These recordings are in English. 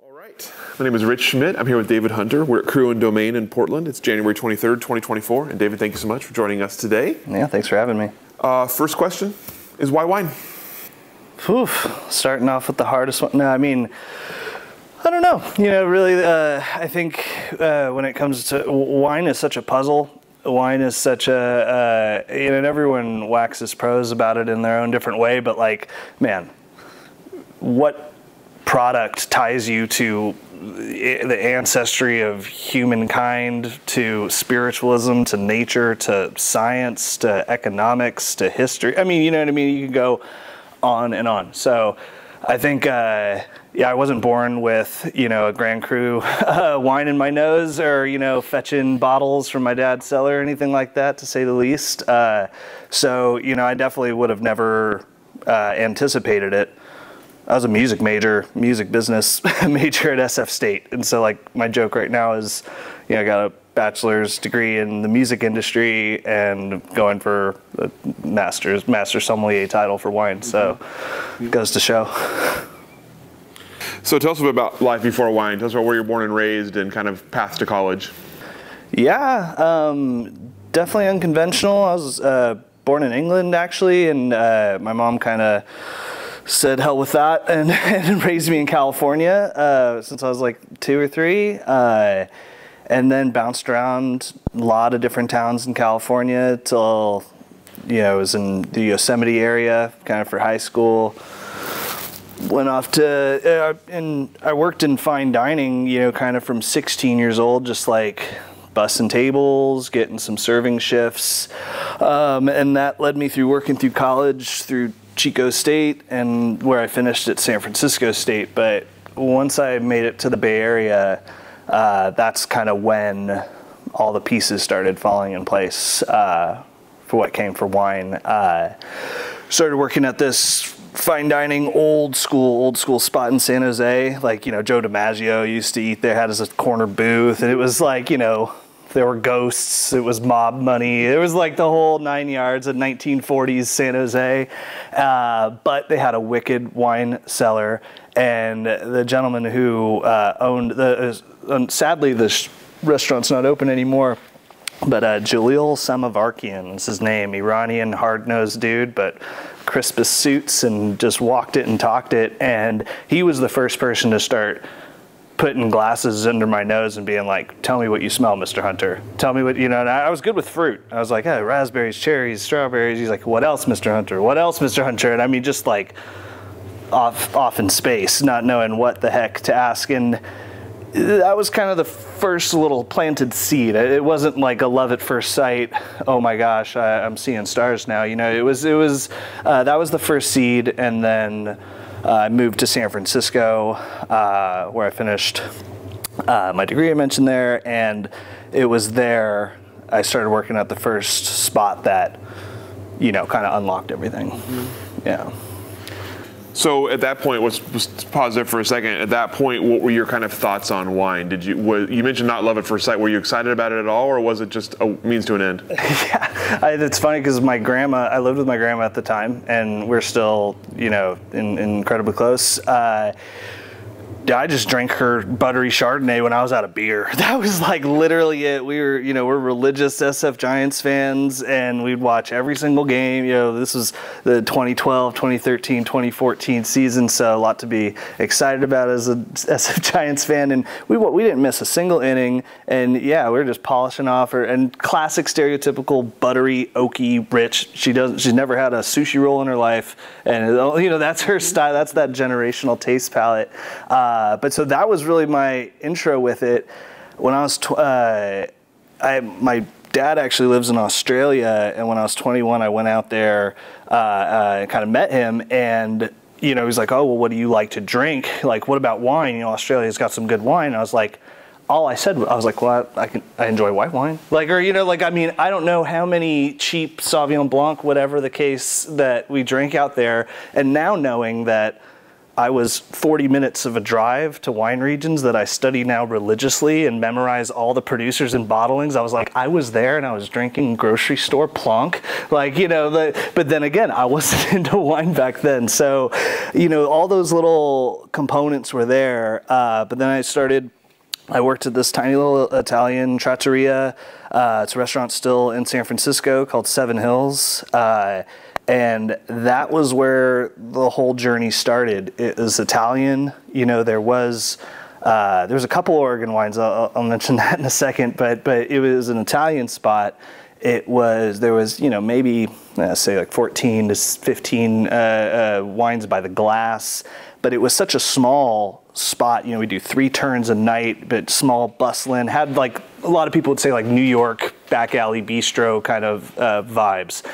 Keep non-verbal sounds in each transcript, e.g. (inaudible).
All right. My name is Rich Schmidt. I'm here with David Hunter. We're at Cru and Domaine in Portland. It's January 23rd, 2024. And David, thank you so much for joining us today. Yeah, thanks for having me. Uh, first question is why wine? Oof, starting off with the hardest one. No, I mean, I don't know. You know, really, uh, I think uh, when it comes to wine is such a puzzle. Wine is such a, uh, you know, and everyone waxes prose about it in their own different way. But like, man, what product ties you to the ancestry of humankind to spiritualism to nature to science to economics to history. I mean you know what i mean? You can go on and on. So i think uh, yeah i wasn't born with you know a grand cru (laughs) uh, wine in my nose or you know fetching bottles from my dad's cellar or anything like that to say the least. Uh, so you know i definitely would have never uh, anticipated it I was a music major, music business (laughs) major at SF State, and so like my joke right now is, you know, I got a bachelor's degree in the music industry and going for a master's master sommelier title for wine. So it goes to show. So tell us a bit about life before wine. Tell us about where you're born and raised and kind of path to college. Yeah, um, definitely unconventional. I was uh, born in England actually, and uh, my mom kind of said hell with that (laughs) and, and raised me in California uh, since I was like two or three. Uh, and then bounced around a lot of different towns in California till, you know, I was in the Yosemite area kind of for high school. Went off to, uh, and I worked in fine dining, you know, kind of from 16 years old, just like bussing tables, getting some serving shifts. Um, and that led me through working through college, through Chico State and where I finished at San Francisco State. But once I made it to the Bay Area, uh, that's kind of when all the pieces started falling in place uh, for what came for wine. Uh, started working at this fine dining old school old school spot in San Jose like you know Joe DiMaggio used to eat there had his corner booth and it was like you know there were ghosts. It was mob money. It was like the whole nine yards of 1940s San Jose. Uh, but they had a wicked wine cellar, and the gentleman who uh, owned the uh, sadly the restaurant's not open anymore. But uh, Jalil Samavarkian is his name, Iranian hard-nosed dude, but crispest suits and just walked it and talked it. And he was the first person to start putting glasses under my nose and being like, "Tell me what you smell, Mr. Hunter. Tell me what you know." And I, was good with fruit. I was like, "Hey, raspberries, cherries, strawberries." He's like, "What else, Mr. Hunter? What else, Mr. Hunter?" And I mean, just like off off in space, not knowing what the heck to ask. And that was kind of the first little planted seed. It wasn't like a love at first sight. Oh my gosh, I, am seeing stars now. You know, it was it was uh, that was the first seed, and then uh, I moved to San Francisco, uh, where I finished uh, my degree I mentioned there, and it was there I started working at the first spot that, you know, kind of unlocked everything. Mm-hmm. Yeah. So at that point, let's, pause there for a second. At that point, what were your kind of thoughts on wine? Did you was, you mentioned not love at first sight? Were you excited about it at all, or was it just a means to an end? (laughs) yeah, I, it's funny because my grandma. I lived with my grandma at the time, and we're still, you know, in, incredibly close. Uh, I just drank her buttery Chardonnay when I was out of beer. (laughs) That was like literally it. We were, you know, we're religious SF Giants fans and we'd watch every single game. You know, this was the 2012, 2013, 2014 season, so a lot to be excited about as a (laughs) SF Giants fan. And we we didn't miss a single inning. And yeah, we were just polishing off her and classic stereotypical buttery, oaky, rich. She doesn't. She's never had a sushi roll in her life, and you know that's her style. That's that generational taste palate. Uh, uh, but so that was really my intro with it. When I was, uh, I my dad actually lives in Australia, and when I was 21, I went out there, uh, uh kind of met him, and you know, he's like, "Oh, well, what do you like to drink? Like, what about wine? You know, Australia's got some good wine." And I was like, all I said, I was like, well, I, I, can, I enjoy white wine. Like, or, you know, like, I mean, I don't know how many cheap Sauvignon Blanc, whatever the case, that we drink out there. And now knowing that I was 40 minutes of a drive to wine regions that I study now religiously and memorize all the producers and bottlings. I was like, I was there and I was drinking grocery store plonk. Like, you know, the, but then again, I wasn't (laughs) into wine back then. So, you know, all those little components were there. Uh, but then I started I worked at this tiny little Italian trattoria. Uh, it's a restaurant still in San Francisco called Seven Hills. Uh, and that was where the whole journey started. It was Italian. You know, there was uh, there was a couple Oregon wines. I'll, I'll, mention (laughs) that in a second. But but it was an Italian spot. It was there was you know maybe uh, say like 14 to 15 uh, uh, wines by the glass, but it was such a small spot. You know, we do three turns a night, but small, bustling. Had like a lot of people would say like New York back alley bistro kind of uh, vibes,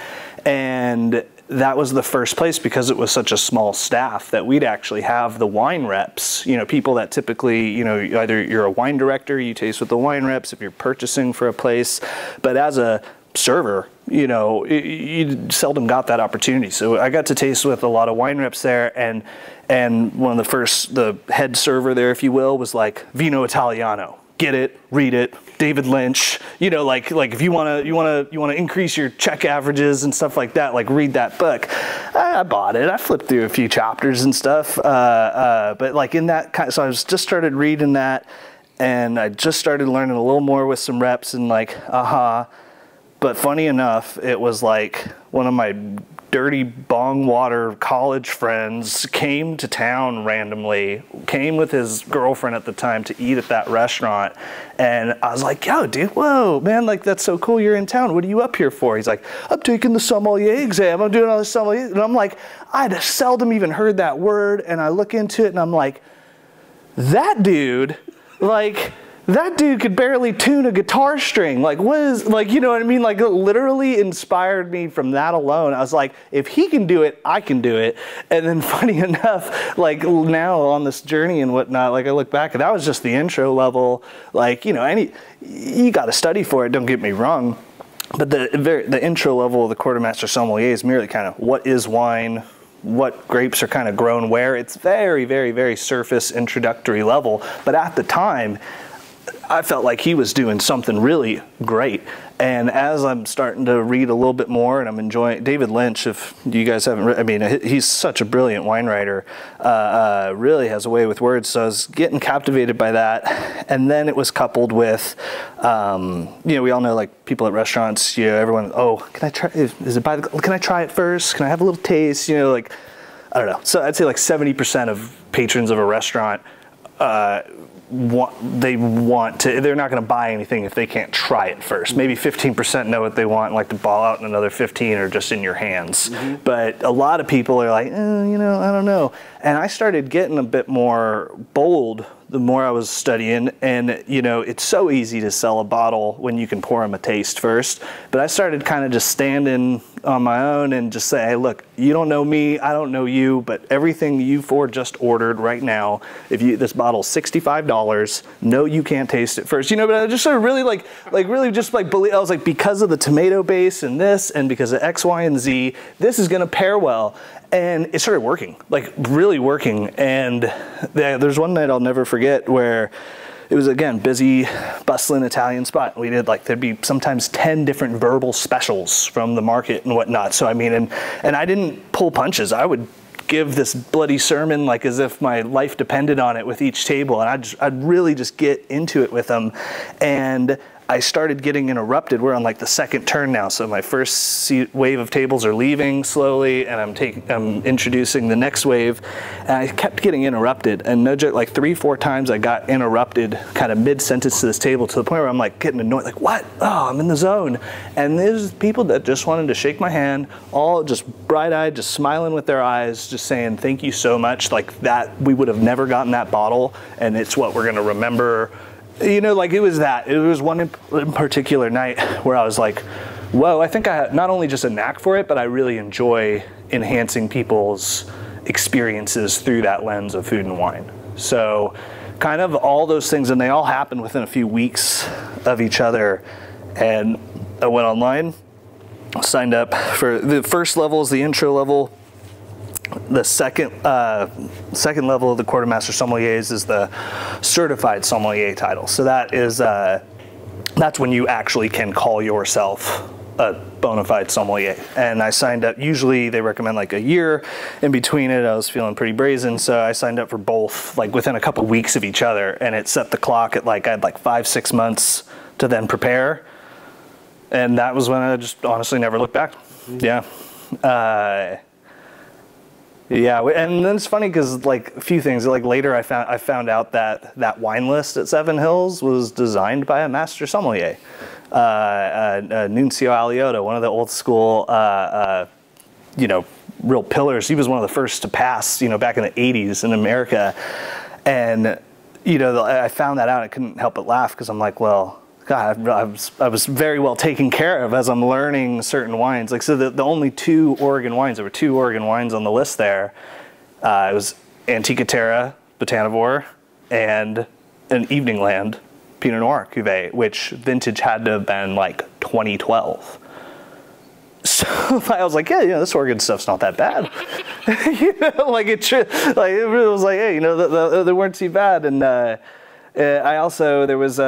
and that was the first place because it was such a small staff that we'd actually have the wine reps. You know, people that typically, you know, either you're a wine director, you taste with the wine reps if you're purchasing for a place, but as a server, you know, you seldom got that opportunity. So I got to taste with a lot of wine reps there, and and one of the first, the head server there, if you will, was like Vino Italiano. Get it, read it, David Lynch. You know, like like if you wanna you wanna you wanna increase your check averages and stuff like that, like read that book. I, I bought it. I flipped through a few chapters and stuff. Uh, uh, but like in that kind, of, so I was just started reading that, and I just started learning a little more with some reps and like, aha. Uh-huh. But funny enough, it was like one of my dirty bong water college friends came to town randomly, came with his girlfriend at the time to eat at that restaurant. And I was like, yo, dude, whoa, man, like that's so cool you're in town. What are you up here for? He's like, I'm taking the sommelier exam. I'm doing all the sommelier. And I'm like, I'd seldom even heard that word. And I look into it and I'm like, that dude, like, that dude could barely tune a guitar string. Like, what is, like, you know what I mean? Like, it literally inspired me from that alone. I was like, if he can do it, I can do it. And then, (laughs) funny enough, like, now on this journey and whatnot, like, I look back, and that was just the intro level. Like, you know, any, you got to study for it, don't get me wrong. But the, very, the intro level of the Court of Master Sommelier is merely kind of what is wine, what grapes are kind of grown where. It's very, very, very surface introductory level. But at the time, I felt like he was doing something really great. And as I'm starting to read a little bit more and I'm enjoying David Lynch, if you guys haven't read, I mean, he's such a brilliant wine writer, uh, uh, really has a way with words. So I was getting captivated by that. And then it was coupled with, um, you know, we all know like people at restaurants, you know, everyone, oh, can I try, is it by the, can I try it first? Can I have a little taste? You know, like, I don't know. So I'd say like 70% of patrons of a restaurant uh, want they want to they're not going to buy anything if they can't try it first. Maybe 15% know what they want and like to ball out and another 15 are just in your hands. Mm-hmm. but a lot of people are like eh, you know i don't know. And i started getting a bit more bold the more I was studying. And, you know, it's so easy to sell a bottle when you can pour them a taste first. But I started kind of just standing on my own and just say, hey, look, you don't know me, I don't know you, but everything you four just ordered right now, if you this bottle's $65, no, you can't taste it first. You know, but I just sort of really like, like really just like believe, I was like, because of the tomato base and this, and because of X, Y, and Z, this is gonna pair well and it started working, like really working. And there's one night I'll never forget where it was again busy, bustling Italian spot. We did like there'd be sometimes ten different verbal specials from the market and whatnot. So I mean, and and I didn't pull punches. I would give this bloody sermon like as if my life depended on it with each table, and I'd I'd really just get into it with them, and I started getting interrupted. We're on like the second turn now, so my first wave of tables are leaving slowly, and I'm taking, I'm introducing the next wave, and I kept getting interrupted. And no joke, like three, four times I got interrupted, kind of mid sentence to this table, to the point where I'm like getting annoyed, like what? Oh, I'm in the zone. And there's people that just wanted to shake my hand, all just bright-eyed, just smiling with their eyes, just saying thank you so much. Like that, we would have never gotten that bottle, and it's what we're gonna remember you know, like it was that. It was one in, particular night where I was like, whoa, I think I not only just a knack for it, but I really enjoy enhancing people's experiences through that lens of food and wine. So, kind of all those things, and they all happened within a few weeks of each other. And I went online, signed up for the first level is the intro level. The second uh, second level of the Court of Master Sommeliers is the certified sommelier title. So that is uh, that's when you actually can call yourself a bona fide sommelier. And I signed up. Usually they recommend like a year. In between it, I was feeling pretty brazen, so I signed up for both, like within a couple weeks of each other. And it set the clock at like I had like five six months to then prepare. And that was when I just honestly never looked back. Yeah. Uh, yeah, and then it's funny because like a few things. Like later, I found I found out that that wine list at Seven Hills was designed by a master sommelier, uh, uh, uh, Nunzio Alioto, one of the old school, uh, uh, you know, real pillars. He was one of the first to pass, you know, back in the '80s in America, and you know, I found that out. I couldn't help but laugh because I'm like, well, God, I was, I was very well taken care of as I'm learning certain wines. Like, so the, the only two Oregon wines, there were two Oregon wines on the list there. Uh, it was Antica Terra, Botanivore, and an Evening Land Pinot Noir cuvee, which vintage had to have been like 2012. So (laughs) I was like, yeah, you know, this Oregon stuff's not that bad. (laughs) you know, like it, like it was like, hey, you know, the, the, they weren't too bad. And, uh, uh, I also there was a,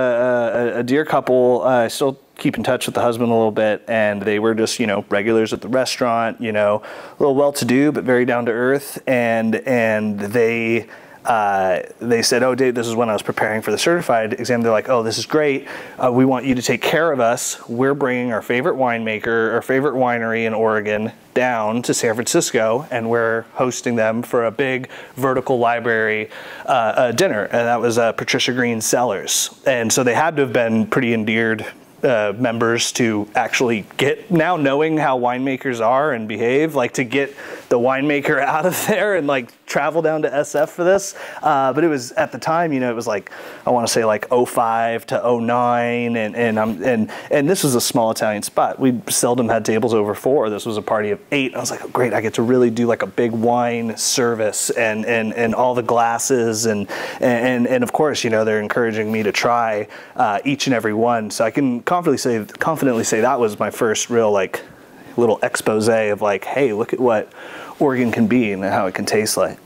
a, a dear couple. Uh, I still keep in touch with the husband a little bit, and they were just you know regulars at the restaurant. You know, a little well-to-do but very down to earth, and and they uh, they said, "Oh, Dave, this is when I was preparing for the certified exam." They're like, "Oh, this is great. Uh, we want you to take care of us. We're bringing our favorite winemaker, our favorite winery in Oregon, down to San Francisco, and we're hosting them for a big vertical library uh, uh dinner." And that was uh, Patricia Green Cellars, and so they had to have been pretty endeared uh, members to actually get now knowing how winemakers are and behave like to get the winemaker (laughs) out of there and like travel down to SF for this. Uh, but it was at the time, you know, it was like I want to say like 05 to 09, and and I'm and and this was a small Italian spot. We seldom had tables over four. This was a party of eight. I was like, oh, great, I get to really do like a big wine service and and and all the glasses and and and of course, you know, they're encouraging me to try uh, each and every one. So I can confidently say confidently say that was my first real like little expose of like, hey, look at what Oregon can be and how it can taste like.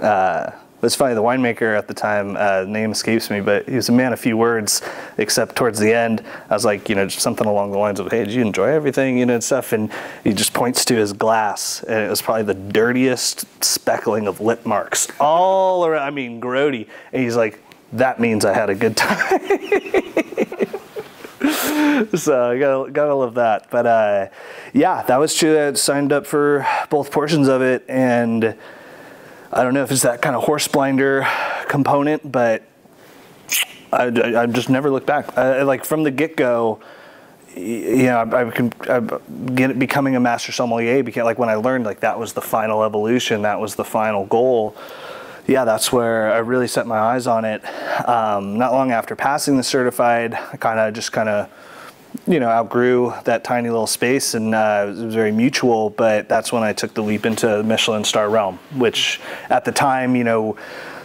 Uh, it's funny, the winemaker at the time, uh, name escapes me, but he was a man of few words, except towards the end, I was like, you know, something along the lines of, hey, did you enjoy everything, you know, and stuff, and he just points to his glass, and it was probably the dirtiest speckling of lip marks all around, I mean, grody, and he's like, that means I had a good (laughs) time. (laughs) so I gotta, gotta love that. But uh, yeah, that was true. I signed up for both portions of it, and I don't know if it's that kind of horse blinder component, but I, I, I just never looked back. I, like from the get go, you know, I, I, I get becoming a master sommelier became like when I learned like that was the final evolution, that was the final goal yeah, that's where I really set my eyes on it. Um, not long after passing the certified, I kind of just kind of, you know, outgrew that tiny little space and uh, it was very mutual, but that's when I took the leap into the Michelin star realm, which at the time, you know,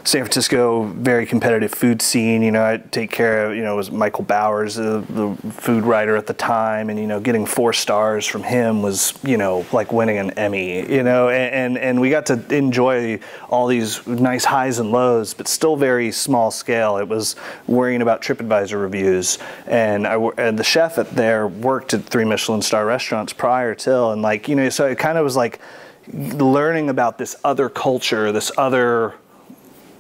San Francisco, very competitive food scene. You know, I take care of, you know, was Michael Bowers, uh, the food writer at the time, and, you know, getting four stars from him was, you know, like winning an Emmy, you know, and, and, and we got to enjoy all these nice highs and lows, but still very small scale. It was worrying about TripAdvisor reviews. And, I, and the chef at there worked at three Michelin star restaurants prior till, and like, you know, so it kind of was like, learning about this other culture, this other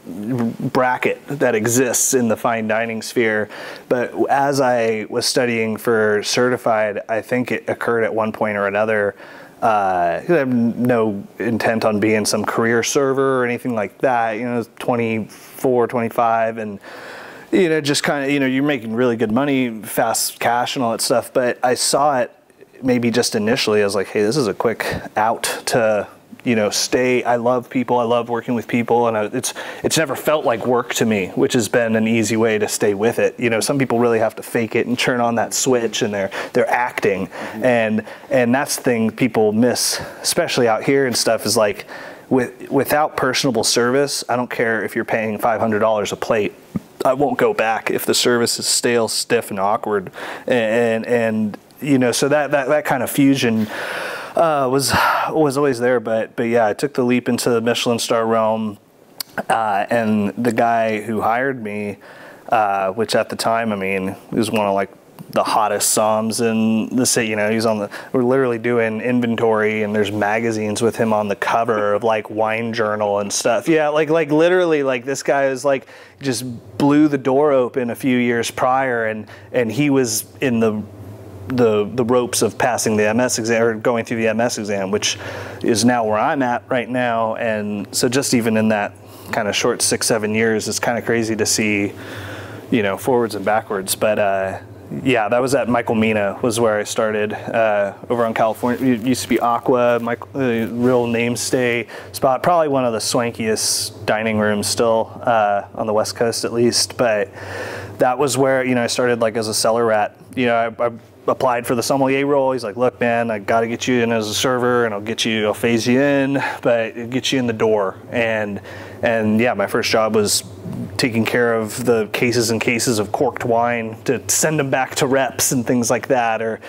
bracket that exists in the fine dining sphere. But as I was studying for certified, I think it occurred at one point or another. Uh, I have no intent on being some career server or anything like that. You know, 24, 25, and you know, just kind of, you know, you're making really good money, fast cash and all that stuff. But I saw it maybe just initially as like, hey, this is a quick out to you know stay i love people i love working with people and I, it's it's never felt like work to me which has been an easy way to stay with it. You know some people really have to fake it and turn on that switch and they're they're acting. Mm-hmm. and and that's the thing people miss especially out here and stuff is like with without personable service i don't care if you're paying $500 a plate i won't go back if the service is stale stiff and awkward. And and, and you know so that that, that kind of fusion uh, was was always there, but but yeah, I took the leap into the Michelin star realm, uh, and the guy who hired me, uh, which at the time, I mean, was one of like the hottest somms in the city. You know, he's on the. We're literally doing inventory, and there's magazines with him on the cover of like Wine Journal and stuff. Yeah, like like literally, like this guy is like just blew the door open a few years prior, and and he was in the the the ropes of passing the MS exam or going through the MS exam, which is now where I'm at right now. And so just even in that kind of short six seven years, it's kind of crazy to see, you know, forwards and backwards. But uh, yeah, that was at Michael Mina was where I started uh, over on California. It used to be Aqua, my uh, real namestay spot. Probably one of the swankiest dining rooms still uh, on the West Coast, at least. But that was where you know I started like as a cellar rat. You know, I, I applied for the sommelier role. He's like, "Look, man, I got to get you in as a server, and I'll get you, I'll phase you in, but it get you in the door." And and yeah, my first job was taking care of the cases and cases of corked wine to send them back to reps and things like that, or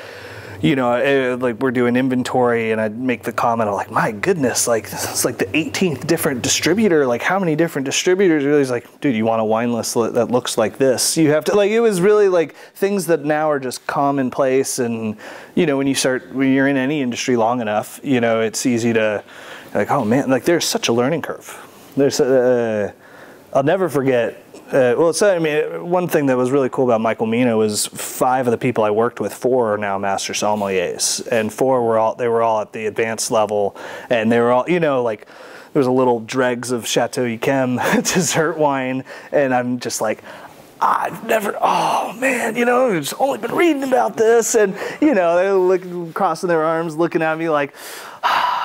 you know, it, like we're doing inventory, and I'd make the comment of like, "My goodness, like it's like the 18th different distributor. Like how many different distributors?" He's like, "Dude, you want a wine list that looks like this? You have to like." It was really like things that now are just commonplace, and you know, when you start when you're in any industry long enough, you know, it's easy to like, oh man, like there's such a learning curve. There's uh, I'll never forget. Uh, well, so I mean, one thing that was really cool about Michael Mina was five of the people I worked with, four are now master sommeliers, and four were all they were all at the advanced level, and they were all you know like there was a little dregs of Chateau Yquem (laughs) dessert wine, and I'm just like, I've never, oh man, you know, I've only been reading about this. And, you know, they're looking, crossing their arms, looking at me like,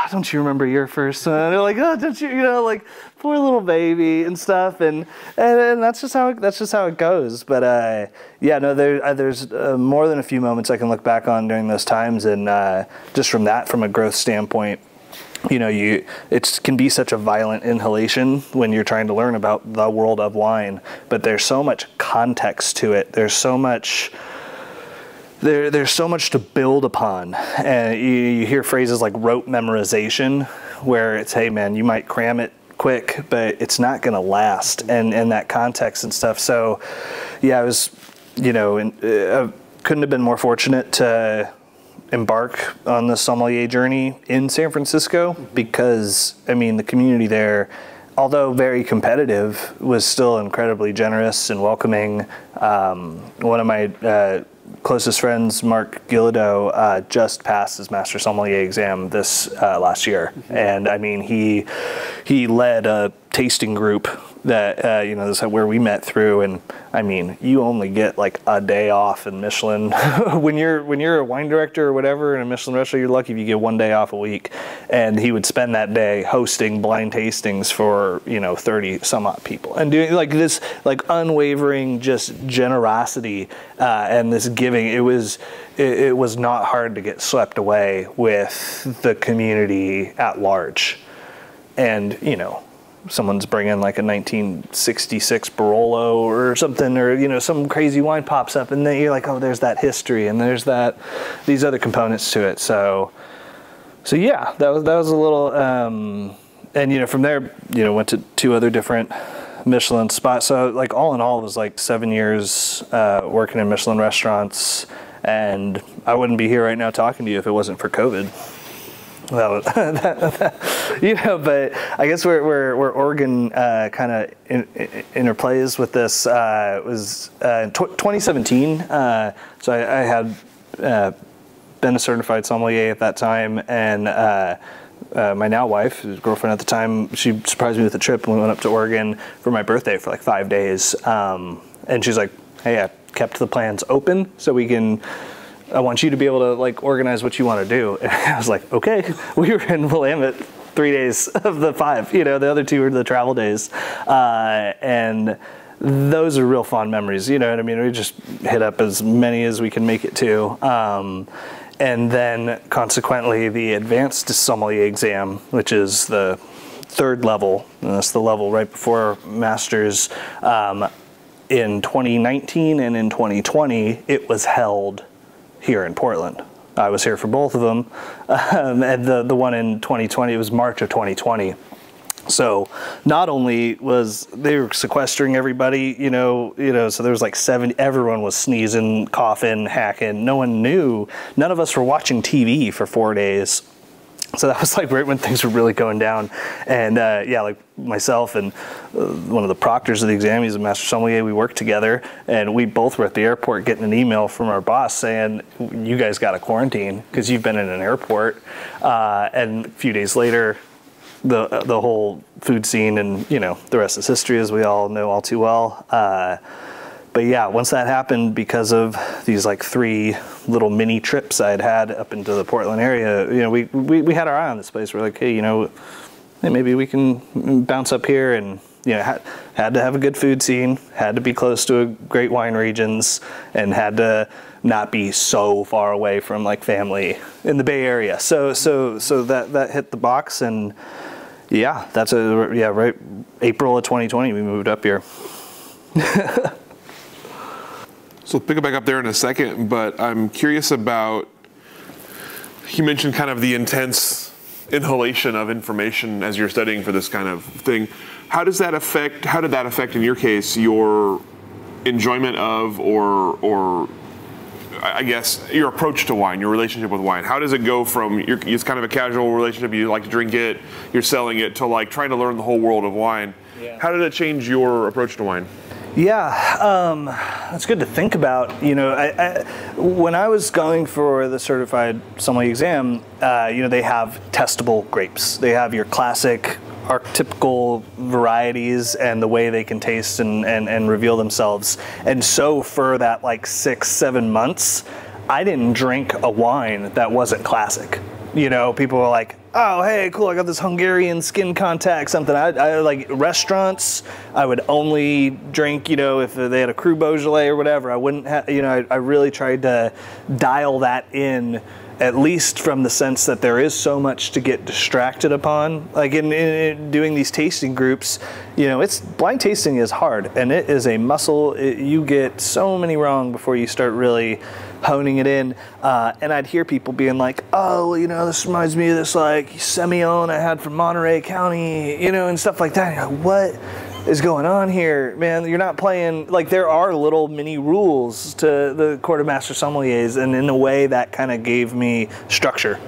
ah, don't you remember your first son? They're like, oh, don't you, you know, like, poor little baby and stuff. And, and, and that's just how it, that's just how it goes. But, uh, yeah, no, there, uh, there's uh, more than a few moments I can look back on during those times. And uh, just from that, from a growth standpoint, you know you it can be such a violent inhalation when you're trying to learn about the world of wine but there's so much context to it there's so much there, there's so much to build upon and you, you hear phrases like rote memorization where it's hey man you might cram it quick but it's not going to last and and that context and stuff so yeah i was you know in, uh, couldn't have been more fortunate to embark on the sommelier journey in San Francisco because, I mean, the community there, although very competitive, was still incredibly generous and welcoming. Um, one of my uh, closest friends, Mark Guillaudeu, uh, just passed his master sommelier exam this uh, last year, mm-hmm. and I mean he he led a tasting group that uh, you know this is where we met through. And i mean you only get like a day off in michelin. (laughs) When you're when you're a wine director or whatever in a michelin restaurant you're lucky if you get one day off a week. And he would spend that day hosting blind tastings for you know 30 some odd people and doing like this like unwavering just generosity uh, and this giving. It was it, it was not hard to get swept away with the community at large. And you know someone's bringing like a 1966 Barolo or something, or you know, some crazy wine pops up, and then you're like, oh, there's that history, and there's that these other components to it. So, so yeah, that was that was a little, um, and you know, from there, you know, went to two other different Michelin spots. So like all in all, it was like seven years uh, working in Michelin restaurants, and I wouldn't be here right now talking to you if it wasn't for COVID. Well, (laughs) you know, but I guess where where, where Oregon uh, kind of in, in, interplays with this uh, was uh, 2017. Uh, so I, I had uh, been a certified sommelier at that time, and uh, my now wife, girlfriend at the time, she surprised me with a trip, and we went up to Oregon for my birthday for like five days. Um, and she's like, "Hey, I kept the plans open so we can." I want you to be able to like organize what you want to do. (laughs) And I was like, okay. (laughs) We were in Willamette three days of the five. You know, the other two were the travel days, uh, and those are real fond memories. You know what I mean? We just hit up as many as we can make it to. Um, and then consequently the advanced sommelier exam, which is the third level, and that's the level right before master's. Um, in 2019 and in 2020, it was held here in Portland. I was here for both of them. Um, and the, the one in 2020, it was March of 2020. So not only was they were sequestering everybody, you know, you know, so there was like seven. Everyone was sneezing, coughing, hacking. No one knew. None of us were watching TV for four days. So that was like right when things were really going down, and uh, yeah, like myself and uh, one of the proctors of the exam, he's a master sommelier. We worked together, and we both were at the airport getting an email from our boss saying, "You guys got to quarantine because you've been in an airport." Uh, and a few days later, the the whole food scene and you know the rest is history as we all know all too well. But yeah, once that happened, because of these like three little mini trips I'd had up into the Portland area, you know, we we, we had our eye on this place. We're like, hey, you know, maybe we can bounce up here and you know had, had to have a good food scene, had to be close to great wine regions, and had to not be so far away from like family in the Bay Area. So so so that that hit the box and yeah, that's a yeah right. April of 2020, we moved up here. (laughs) so pick it back up there in a second, but I'm curious about. You mentioned kind of the intense inhalation of information as you're studying for this kind of thing. How does that affect? How did that affect, in your case, your enjoyment of or or I guess your approach to wine, your relationship with wine. How does it go from it's kind of a casual relationship, you like to drink it, you're selling it, to like trying to learn the whole world of wine? Yeah. How did it change your approach to wine? Yeah, um, that's good to think about. You know, I, I, when I was going for the certified sommelier exam, uh, you know, they have testable grapes. They have your classic archetypical varieties and the way they can taste and, and, and reveal themselves. And so for that like six, seven months, I didn't drink a wine that wasn't classic. You know, people are like, oh, hey, cool, I got this Hungarian skin contact, something. I, I like restaurants, I would only drink, you know, if they had a Cru Beaujolais or whatever. I wouldn't have, you know, I, I really tried to dial that in at least from the sense that there is so much to get distracted upon. Like in, in, doing these tasting groups, you know, it's blind tasting is hard and it is a muscle. It, you get so many wrong before you start really honing it in. Uh, and I'd hear people being like, "Oh, you know, this reminds me of this like Semillon I had from Monterey County," you know, and stuff like that. Like, what? is going on here, man? You're not playing like there are little mini rules to the Court of Master Sommeliers, and in a way that kind of gave me structure.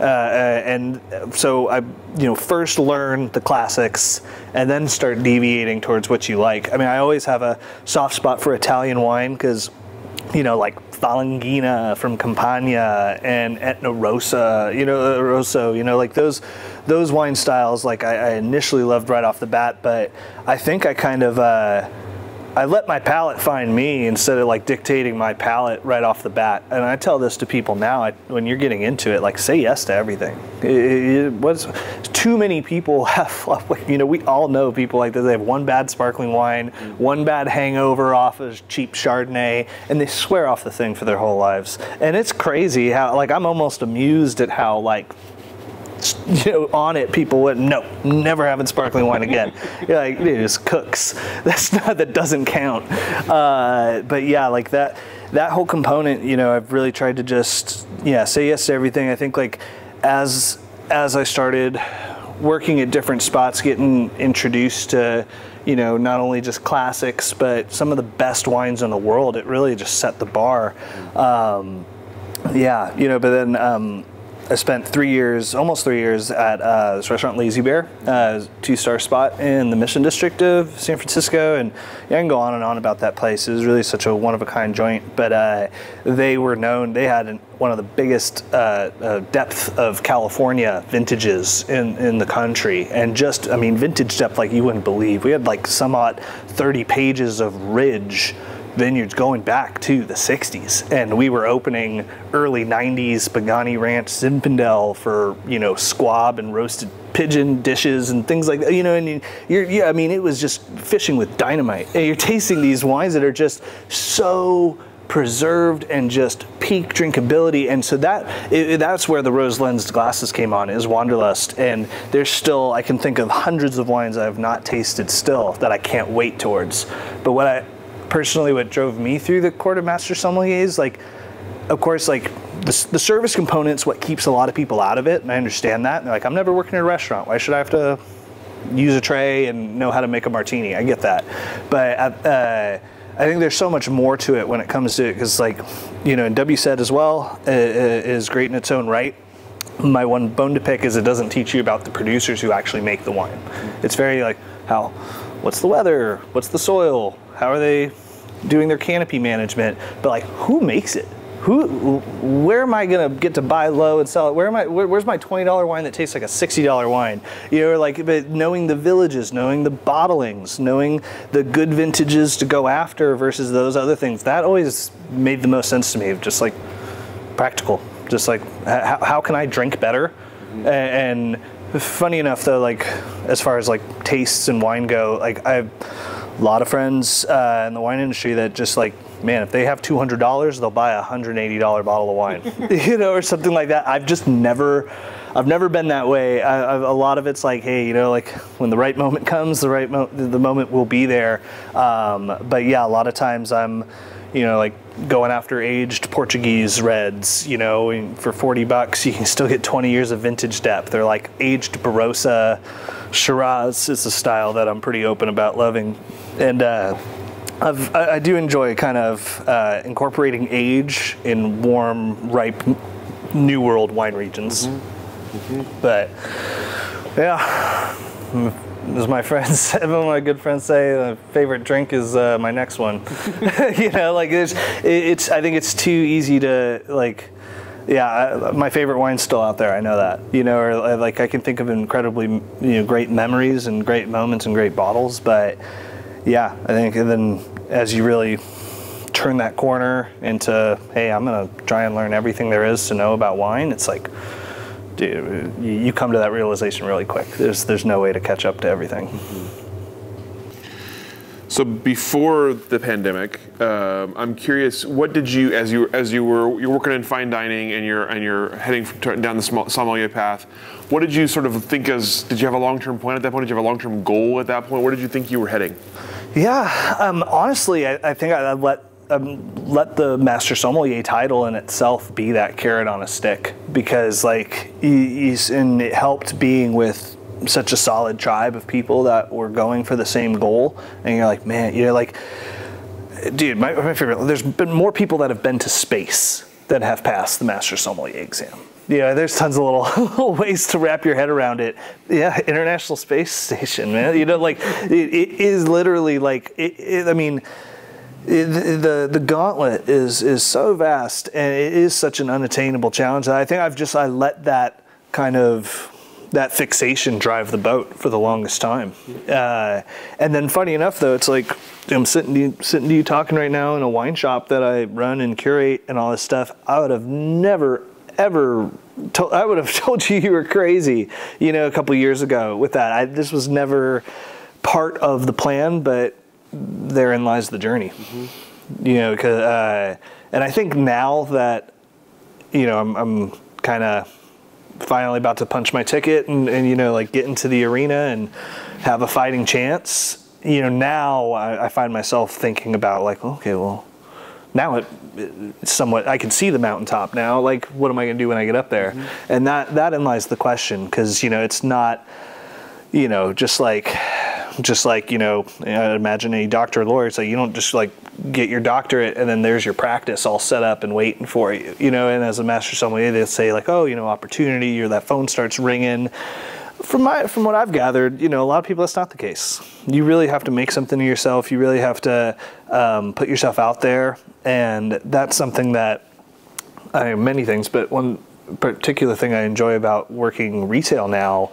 Uh, uh, and so I, you know, first learn the classics and then start deviating towards what you like. I mean, I always have a soft spot for Italian wine because, you know, like Falanghina from Campania and Etna Rosa, you know, Rosso, you know, like those those wine styles, like I, I, initially loved right off the bat, but I think I kind of uh, I let my palate find me instead of like dictating my palate right off the bat. And I tell this to people now, I, when you're getting into it, like say yes to everything. It, it, too many people (laughs) have, you know, we all know people like this. They have one bad sparkling wine, one bad hangover off of cheap Chardonnay, and they swear off the thing for their whole lives. And it's crazy how, like, I'm almost amused at how like you (laughs) know, on it, people went, no, never having sparkling wine again. (laughs) You're like, it is Cook's. (laughs) That's not, that doesn't count. Uh, but yeah, like that, that whole component, you know, I've really tried to just, yeah, say yes to everything. I think like as, as I started working at different spots, getting introduced to, you know, not only just classics, but some of the best wines in the world, it really just set the bar. Um, yeah, you know, but then, um, I spent three years, almost three years, at uh, this restaurant Lazy Bear, uh, two-star spot in the Mission District of San Francisco, and yeah, I can go on and on about that place. It was really such a one-of-a-kind joint, but uh, they were known. They had an, one of the biggest uh, uh, depth of California vintages in in the country, and just I mean vintage depth like you wouldn't believe. We had like somewhat 30 pages of ridge vineyards going back to the 60s and we were opening early 90s Pagani Ranch Zinfandel for you know squab and roasted pigeon dishes and things like that you know and you're yeah I mean it was just fishing with dynamite. And you're tasting these wines that are just so preserved and just peak drinkability. And so that it, that's where the rose lensed glasses came on is wanderlust. And there's still i can think of hundreds of wines i have not tasted still that i can't wait towards. But what i personally what drove me through the court of master sommeliers like of course like the, the service component's what keeps a lot of people out of it, and I understand that. And they're like, I'm never working in a restaurant. Why should I have to use a tray and know how to make a martini? I get that, but uh, I think there's so much more to it when it comes to it because, like, you know, and WSET as well uh, is great in its own right. My one bone to pick is it doesn't teach you about the producers who actually make the wine. It's very like how, what's the weather, what's the soil, how are they doing their canopy management, but like who makes it? Who, where am I gonna get to buy low and sell it? Where am I? Where, where's my twenty dollar wine that tastes like a sixty dollar wine? You know, like but knowing the villages, knowing the bottlings, knowing the good vintages to go after versus those other things. That always made the most sense to me. Just like practical, just like how, how can I drink better? And, and funny enough, though, like as far as like tastes and wine go, like I a lot of friends uh, in the wine industry that just like man, if they have $200, they'll buy a $180 bottle of wine, (laughs) you know, or something like that. I've just never, I've never been that way. A lot of it's like, hey, you know, like when the right moment (laughs) comes, the right mo- the moment will be there. Um, but yeah, a lot of times I'm, you know, like going after aged Portuguese reds, you know, for 40 bucks, you can still get 20 years of vintage depth. They're like aged Barossa Shiraz is a style that I'm pretty open about loving. And, uh, I've, I, do enjoy kind of uh, incorporating age in warm, ripe, New World wine regions. Mm-hmm. Mm-hmm. But yeah, as my friends, (laughs) of my good friends say, my favorite drink is uh, my next one. (laughs) you know, like it's, it's. I think it's too easy to like. Yeah, I, my favorite wine's still out there. I know that. You know, or uh, like I can think of incredibly, you know, great memories and great moments and great bottles. But yeah, I think then as you really turn that corner into, hey, I'm gonna try and learn everything there is to know about wine, it's like, dude, you come to that realization really quick. There's there's no way to catch up to everything. Mm-hmm. So before the pandemic, um, I'm curious, what did you, as you as you were you're working in fine dining and you're and you're heading down the sommelier path, what did you sort of think as? Did you have a long term plan at that point? Did you have a long term goal at that point? Where did you think you were heading? Yeah, um, honestly, I, I, think I let um, let the master sommelier title in itself be that carrot on a stick because, like, he's and it helped being with such a solid tribe of people that were going for the same goal, and you're like, man, you're like, dude, my, my favorite. There's been more people that have been to space than have passed the master sommelier exam. Yeah, there's tons of (laughs) little ways to wrap your head around it. Yeah, International Space Station, man. You know, like it, it is literally like it, it, I mean, the the gauntlet is is so vast, and it is such an unattainable challenge. I think I've just I let that kind of that fixation drive the boat for the longest time. Uh, and then, funny enough, though, it's like I'm sitting to you, sitting to you talking right now in a wine shop that I run and curate and all this stuff. I would have never ever told, I would have (laughs) told you you were crazy, you know, a couple years ago with that. I, this was never part of the plan, but therein lies the journey. Mm-hmm. You know, cause, uh, and I think now that, you know, I'm, I'm kind of finally about to punch my ticket and, and, you know, like get into the arena and have a fighting chance. You know, now I, I find myself thinking about like, okay, well, now it, it's somewhat I can see the mountaintop now. Like, what am I going to do when I get up there? Mm-hmm. And that that in lies the question because you know it's not you know just like just like you know imagine a doctor or lawyer so you don't just like get your doctorate and then there's your practice all set up and waiting for you you know and as a master sommelier they say like oh you know opportunity or that phone starts ringing from my from what I've gathered, you know, a lot of people that's not the case. You really have to make something of yourself. You really have to um, put yourself out there, and that's something that I mean, many things, but one particular thing I enjoy about working retail now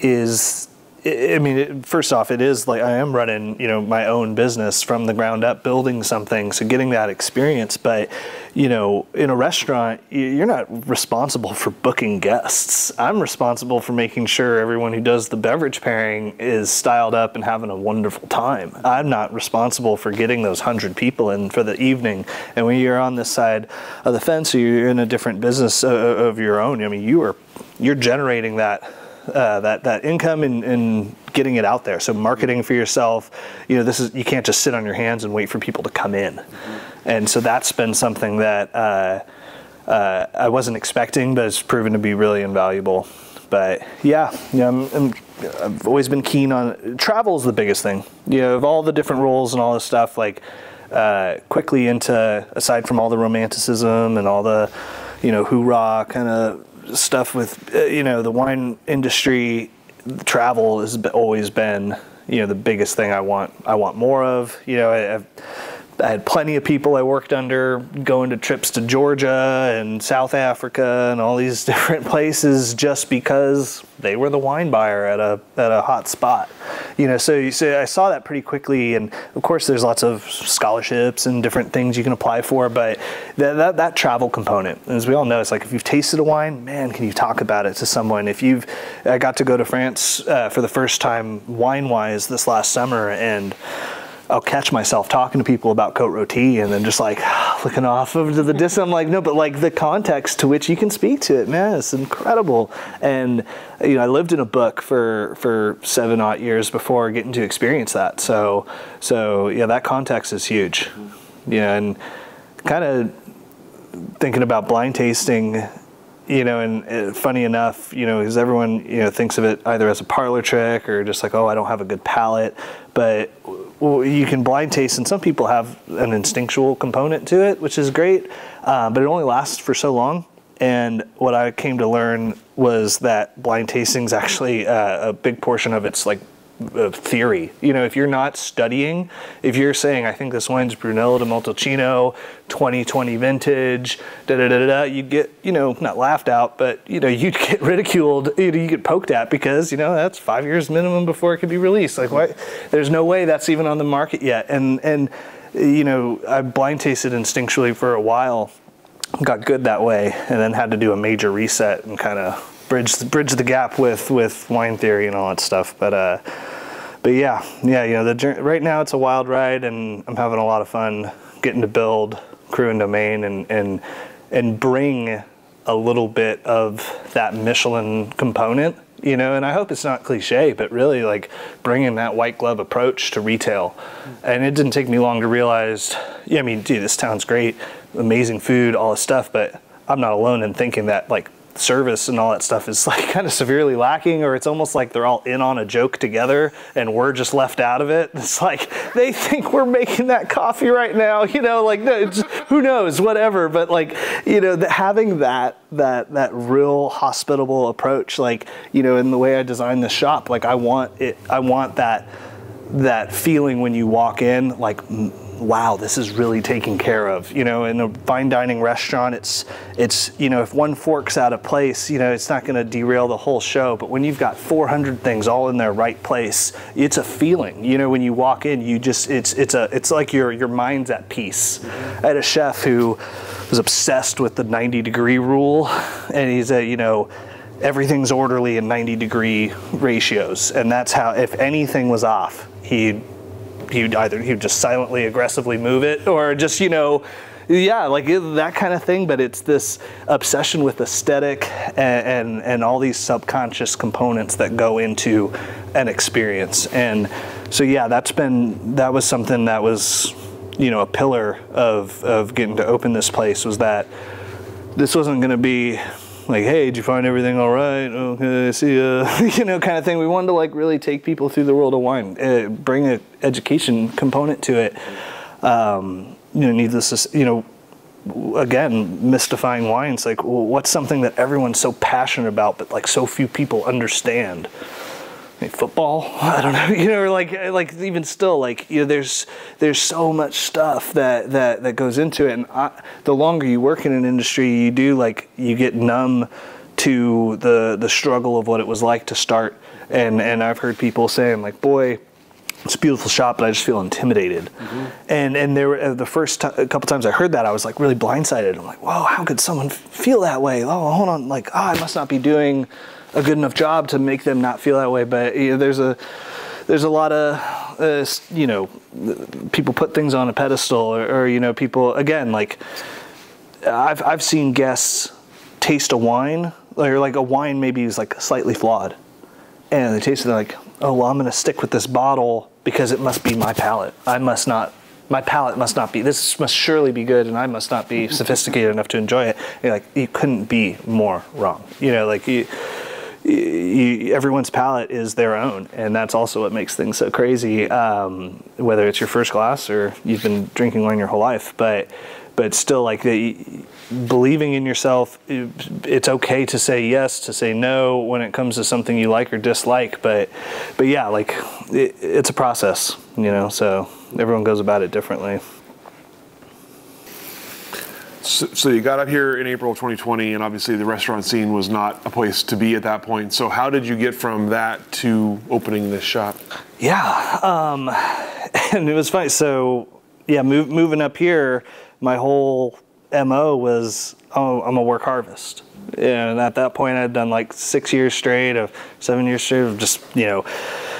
is I mean, first off, it is like I am running, you know, my own business from the ground up, building something, so getting that experience. But, you know, in a restaurant, you're not responsible for booking guests. I'm responsible for making sure everyone who does the beverage pairing is styled up and having a wonderful time. I'm not responsible for getting those hundred people in for the evening. And when you're on this side of the fence, you're in a different business uh, of your own. I mean, you are you're generating that uh, that that income and, and getting it out there. So marketing for yourself, you know, this is you can't just sit on your hands and wait for people to come in. And so that's been something that uh, uh, I wasn't expecting, but it's proven to be really invaluable. But yeah, yeah, I'm, I'm, I've always been keen on travel is the biggest thing. You know, of all the different roles and all this stuff, like uh, quickly into aside from all the romanticism and all the, you know, hoorah kind of stuff with uh, you know the wine industry. Travel has always been you know the biggest thing I want. I want more of. You know, I, I had plenty of people I worked under going to trips to Georgia and South Africa and all these (laughs) different places just because they were the wine buyer at a at a hot spot. You know, so you say I saw that pretty quickly, and of course there's lots of scholarships and different things you can apply for, but that that, that travel component, as we all know, it's like if you've tasted a wine, man, can you talk about it to someone? If you've, I got to go to France uh, for the first time wine wise this last summer, and I'll catch myself talking to people about Côte Rôtie and then just like (sighs) looking off into the distance. I'm like, no, but like the context to which you can speak to it, man, it's incredible. And you know, I lived in a book for for seven odd years before getting to experience that. So so yeah, that context is huge. Yeah, and kind of thinking about blind tasting you know, and uh, funny enough, you know, because everyone, you know, thinks of it either as a parlor trick or just like, oh, I don't have a good palate. But well, you can blind taste, and some people have an instinctual component to it, which is great. Uh, but it only lasts for so long. And what I came to learn was that blind tasting is actually uh, a big portion of its like Uh, theory. You know, if you're not studying, if you're saying, I think this wine's Brunello di Montalcino, 2020 vintage, da da da da, you get, you know, not laughed out, but, you know, (laughs) you'd get ridiculed, you, know, you get poked at because, you know, that's five years minimum before it could be released. Like, why? There's no way that's even on the market yet. And, and, you know, I blind tasted instinctually for a while, got good that way, and then had to do a major reset and kind of bridge bridge the gap with with wine theory and all that stuff. But uh, but yeah, yeah, you know, the right now it's a wild ride, and I'm having a lot of fun getting to build Cru and Domaine and and and bring a little bit of that Michelin component, you know, and I hope it's not cliche, but really like bringing that white glove approach to retail. And it didn't take me long to realize, yeah, I mean, dude, this town's great, amazing food, all this stuff, but I'm not alone in thinking that like service and all that stuff is like (laughs) kind of severely lacking or it's almost like they're all in on a joke together and we're just left out of it. (laughs) It's like they think we're making that coffee right now you know like who knows whatever. But like you know having that that that real hospitable approach like you know in the way i design the shop like i want it i want that that feeling when you walk in like wow, this is really taken care of. You know, in a fine dining restaurant, it's it's you know, if one fork's out of place, you know, it's not going to derail the whole show. But when you've got 400 things all in their right place, it's a feeling. You know, when you walk in, you just it's it's a it's like your your mind's at peace. I had a chef who was obsessed with the 90 degree rule, and he's a you know everything's orderly in 90 degree ratios and that's how if anything was off he'd he'd either he'd just silently aggressively move it or just you know yeah like that kind of thing but it's this obsession with aesthetic and, and, and all these subconscious components that go into an experience. And so yeah that's been that was something that was you know a pillar of of getting to open this place was that this wasn't going to be like, hey, did you find everything all right? Okay, see ya. (laughs) you know, kind of thing. We wanted to like really take people through the world of wine, uh, bring an education component to it. Um, you know, needless to, you know, again, mystifying wines. Like, well, what's something that everyone's so passionate about, but like so few people understand? Football (laughs) i don't know you know like like even still like you know there's there's so much stuff that that that goes into it and I, the longer you work in an industry you do like you get numb to the the struggle of what it was like to start and and i've heard people saying like boy it's a beautiful shop, but I just feel intimidated. Mm-hmm. And and there were, uh, the first t- a couple times I heard that, I was like really blindsided. I'm like, whoa, how could someone feel that way? Oh, hold on, like, oh, I must not be doing a good enough job to make them not feel that way. But you know, there's a there's a lot of uh, you know people put things on a pedestal, or, or you know people again like I've I've seen guests taste a wine or like a wine maybe is like slightly flawed, and they taste it like oh well I'm gonna stick with this bottle because it must be my palate. I must not my palate must not be this must surely be good and i must not be sophisticated enough to enjoy it You're like you couldn't be more wrong you know like you, you, everyone's palate is their own and that's also what makes things so crazy um, whether it's your first glass or you've been drinking wine your whole life but but still like the believing in yourself it's okay to say yes to say no when it comes to something you like or dislike but but yeah like it, it's a process you know so everyone goes about it differently so, you got up here in April 2020, and obviously the restaurant scene was not a place to be at that point. So how did you get from that to opening this shop? Yeah, um, (laughs) and it was funny. So yeah, move, moving up here, my whole mo was oh i'm gonna work harvest and at that point i'd done like six years straight of seven years straight of just you know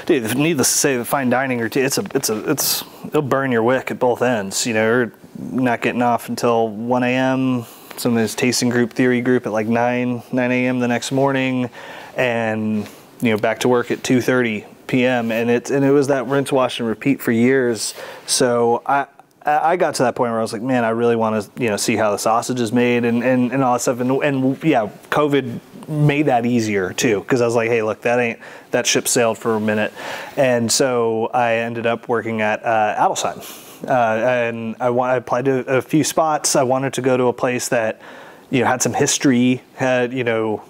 dude needless to say the fine dining routine it's a it's a it's it'll burn your wick at both ends you know not getting off until 1 a.m some of this tasting group theory group at like 9 9 a.m the next morning and you know back to work at 2.30 p.m and it and it was that rinse wash and repeat for years. So i I got to that point where I was like, man, I really want to, you know, see how the sausage is made and, and, and all that stuff. And, and yeah, COVID made that easier too, because I was like, hey, look, that ain't that ship sailed for a minute, and so I ended up working at uh, Adelsheim, uh, and I, I applied to a few spots. I wanted to go to a place that, you know, had some history, had you know,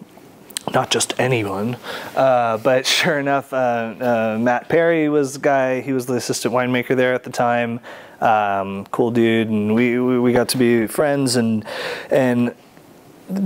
not just anyone, uh, but (laughs) sure enough, uh, uh, Matt Perry was the guy. He was the assistant winemaker there at the time um, cool dude, and we, we, we got to be friends and and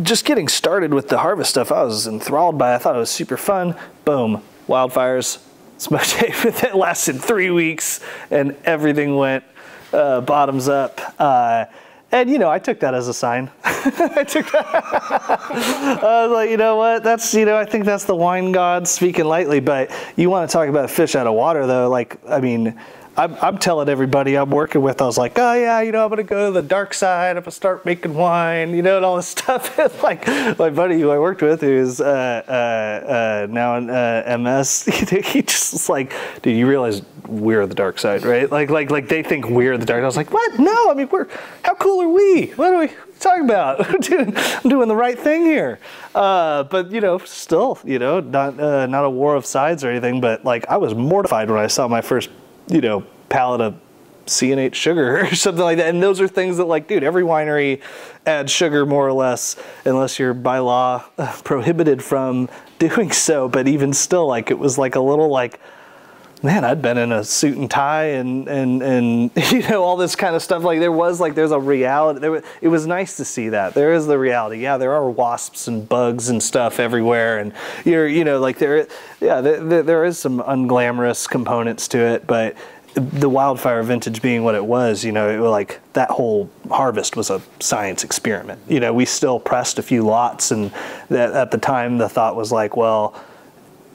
just getting started with the harvest stuff. I was enthralled by. It. I thought it was super fun. Boom, wildfires. Smoke tape. (laughs) It lasted three weeks, and everything went uh, bottoms up. Uh, and you know, I took that as a sign. (laughs) I took that. (laughs) I was like, you know what? That's you know, I think that's the wine god speaking lightly. But you want to talk about fish out of water, though? Like, I mean I'm, I'm, telling everybody I'm working with, I was like, oh yeah, you know, I'm gonna go to the dark side. I'm gonna start making wine, you know, and all this (laughs) stuff. (laughs) like my buddy who I worked with, who's uh, uh, uh, now in uh, MS, (laughs) he just was like, dude, you realize we're the dark side, right? Like, like, like they think we're the dark. I was like, what? No, I mean, we're how cool are we? What are we? talking about? I'm doing the right thing here. Uh, but you know, still, you know, not uh, not a war of sides or anything. But like, I was mortified when I saw my first you know, pallet of C&H sugar (laughs) or something like that. And those are things that like, dude, every winery adds sugar more or less, unless you're by law (laughs) prohibited from doing so. But even still, like it was like a little like, man, I'd been in a suit and tie and and and (laughs) you know all this kind of stuff. Like there was like there's a reality. There was, it was nice to see that there is the reality. Yeah, there are wasps and bugs and stuff everywhere, and you're you know like there, yeah, there, there is some unglamorous components to it, but the wildfire vintage being what it was, you know, it was like that whole harvest was a science experiment. You know, we still pressed a few lots, and that, at the time the thought was like, well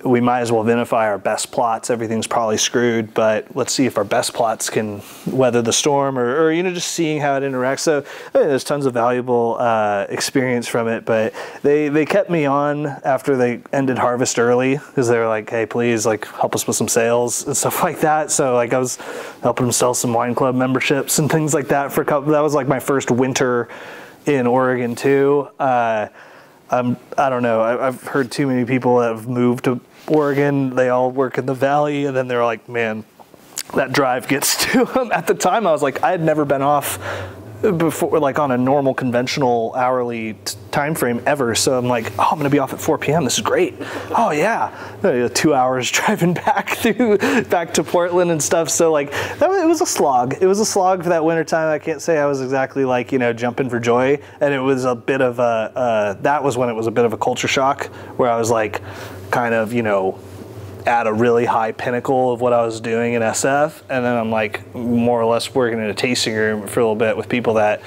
we might as well vinify our best plots. Everything's probably screwed, but let's see if our best plots can weather the storm or, or you know, just seeing how it interacts. So I mean, there's tons of valuable uh, experience from it, but they, they kept me on after they ended harvest early because they were like, hey, please like help us with some sales and (laughs) stuff like that. So like I was helping them sell some wine club memberships and things like that for a couple, that was like my first winter in Oregon too. Uh, I'm, I don't know. I, have heard too many people that have moved to Oregon. They all work in the valley, and then they're like, man, that drive gets (laughs) to them. At the time, I was like, I had never been off before like on a normal conventional hourly t- time frame ever. So i'm like oh i'm gonna be off at 4 p.m this is great. Oh yeah. Uh, two (laughs) hours driving back through back to portland and stuff. So like that was, it was a slog. It was a slog for that winter time i can't say i was exactly like you know jumping for joy. And it was a bit of a uh, that was when it was a bit of a culture shock where i was like kind of you know at a really high pinnacle of what I was doing in SF, and then I'm like more or less working in a tasting room for a little bit with people that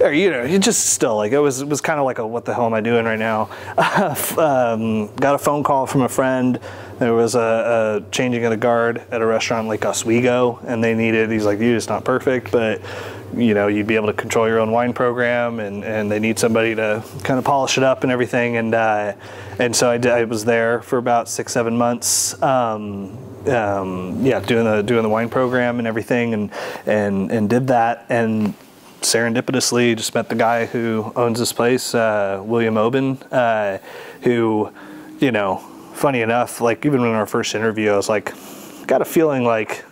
or you know, just still like it was it was kind of like a what the hell am I doing right now? (laughs) um, got a phone call from a friend. There was a, a changing of the guard at a restaurant in Lake Oswego, and they needed. He's like, "You just not perfect, but you know, you'd be able to control your own wine program, and, and they need somebody to kind of polish it up and everything. And uh, and so I, did, I was there for about six, seven months. Um, um, yeah, doing the doing the wine program and everything, and and and did that, and serendipitously just met the guy who owns this place, uh, William Oben, uh, who, you know, funny enough, like even in our first interview, I was like, got a feeling like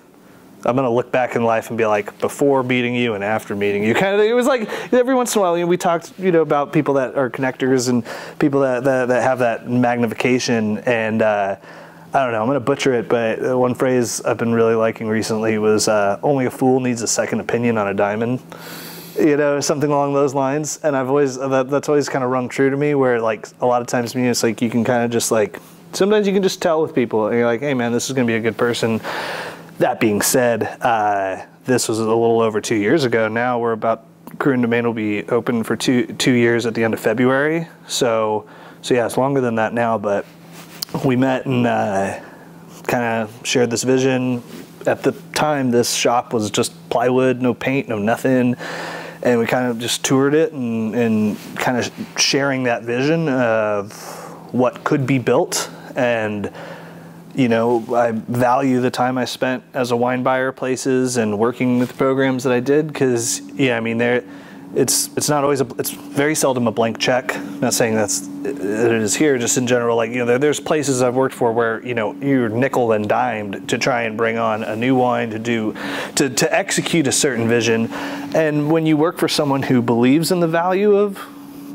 I'm gonna look back in life and be like before meeting you and after meeting you. Kind of, it was like every once in a while, you know, we talked, you know, about people that are connectors and people that that, that have that magnification. And uh, I don't know, I'm gonna butcher it, but one phrase I've been really liking recently was uh, "Only a fool needs a second opinion on a diamond." You know, something along those lines. And I've always that, that's always kind of rung true to me. Where like a lot of times, me, it's like you can kind of just like sometimes you can just tell with people, and you're like, hey man, this is gonna be a good person that being said, uh, this was a little over two years ago. Now we're about Cru and Domaine will be open for two two years at the end of February. So so yeah, it's longer than that now. But we met and uh, kind of shared this vision. At the time, this shop was just plywood, no paint, no nothing. And we kind of just toured it and, and kind of sharing that vision of what could be built and you know, I value the time I spent as a wine buyer places and working with programs that I did because, yeah, I mean, there, it's it's not always a, it's very seldom a blank check. I'm not saying that's it is here, just in general. Like you know, there, there's places I've worked for where you know you're nickel and dimed to try and bring on a new wine to do to to execute a certain vision, and when you work for someone who believes in the value of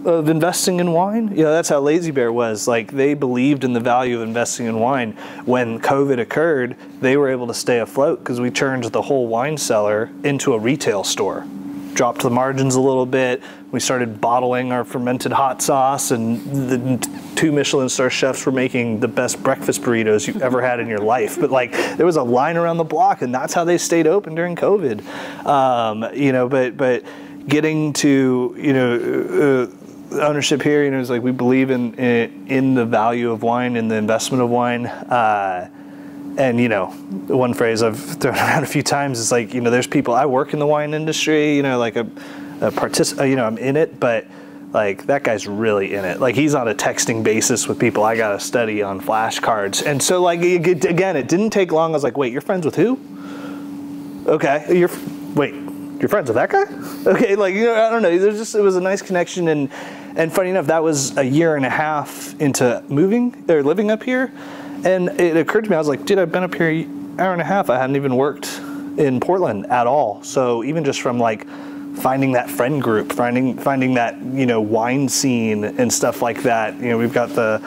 of investing in wine. You know, that's how Lazy Bear was. Like they believed in the value of investing in wine. When COVID occurred, they were able to stay afloat because we turned the whole wine cellar into a retail store. Dropped the margins a little bit. We started bottling our fermented hot sauce, and the two Michelin star chefs were making the best breakfast burritos you ever had in your life. But like, there was a line around the block, and that's how they stayed open during COVID. Um, you know, but but getting to you know. Uh, ownership here, you know, is like we believe in, in, in the value of wine and the investment of wine. Uh, and you know, one phrase I've (laughs) thrown around a few times is like, you know, there's people I work in the wine industry, you know, like a, a partic- uh, you know, I'm in it, but like that guy's really in it. Like he's on a texting basis with people I got to study on flashcards. And so like again, it didn't take long. I was like, wait, you're friends with who? Okay, you're wait, you're friends with that guy? (laughs) Okay, like you know, I don't know. There's just it was a nice connection, and and funny enough, that was a year and a half into moving or living up here, and it occurred to me, I was like, dude, I've been up here an hour and a half. I hadn't even worked in Portland at all. So even just from like finding that friend group, finding finding that you know wine scene and stuff like that. You know, we've got the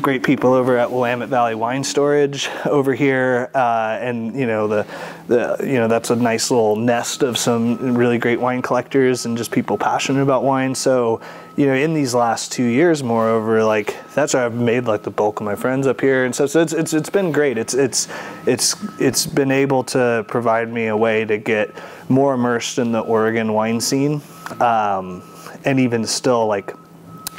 great people over at Willamette Valley Wine Storage over here, uh, and you know the the you know that's a nice little nest of some really great wine collectors and just people passionate about wine. So you know, in these last two years, moreover, like that's where I've made like the bulk of my friends up here, and so, so it's it's it's been great. It's it's it's it's been able to provide me a way to get more immersed in the Oregon wine scene, um, and even still like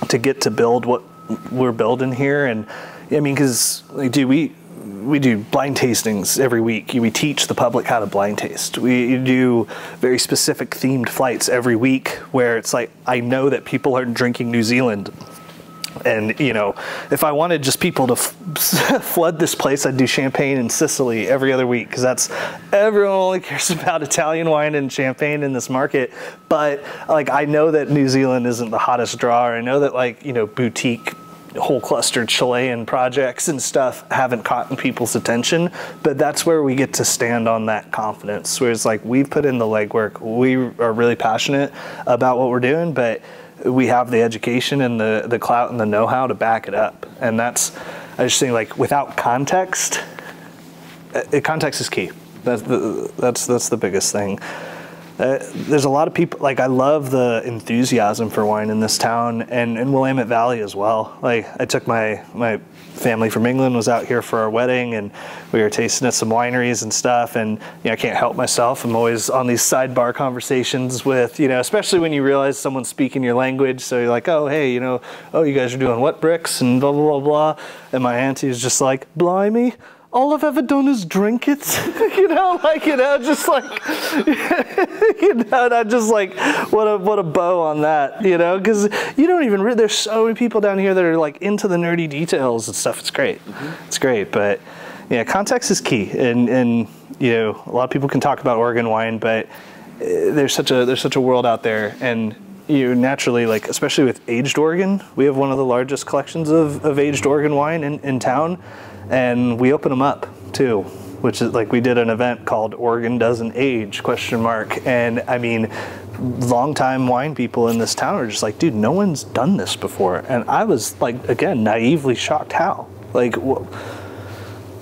to get to build what we're building here. And I mean, because like, dude, we we do blind tastings every week. We teach the public how to blind taste. We do very specific themed flights every week where it's like, I know that people are drinking New Zealand. And, you know, if I wanted just people to (laughs) flood this place, I'd do champagne in Sicily every other week because that's everyone only cares (laughs) about Italian wine and champagne in this market. But, like, I know that New Zealand isn't the hottest draw. I know that, like, you know, boutique whole cluster Chilean projects and stuff haven't caught people's attention, but that's where we get to stand on that confidence. Where it's like we've put in the legwork, we are really passionate about what we're doing, but we have the education and the the clout and the know-how to back it up. And that's I just think like without context, uh, context is key. That's the that's that's the biggest thing. Uh, there's a lot of people like I love the enthusiasm for wine in this town and in Willamette Valley as well. Like I took my my family from England was out here for our wedding and we were tasting at some wineries and stuff and you know I can't help myself. I'm always on these sidebar conversations with you know especially when you realize someone's speaking your language. So you're like oh hey you know oh you guys are doing what Brix and blah blah blah blah and my auntie is just like blimey all I've ever done is drink it. (laughs) you know, like you know, just like (laughs) you know, not just like what a what a bow on that. You know, because you don't even. Re- there's so many people down here that are like into the nerdy details and stuff. It's great. Mm-hmm. It's great, but yeah, context is key, and and you know, a lot of people can talk about Oregon wine, but uh, there's such a there's such a world out there, and you naturally like especially with aged Oregon, we have one of the largest collections of, of aged Oregon wine in, in town and we open them up too which is like we did an event called Oregon doesn't age question mark. And I mean longtime wine people in this town are just like dude no one's done this before. And I was like again naively shocked how. Like wh-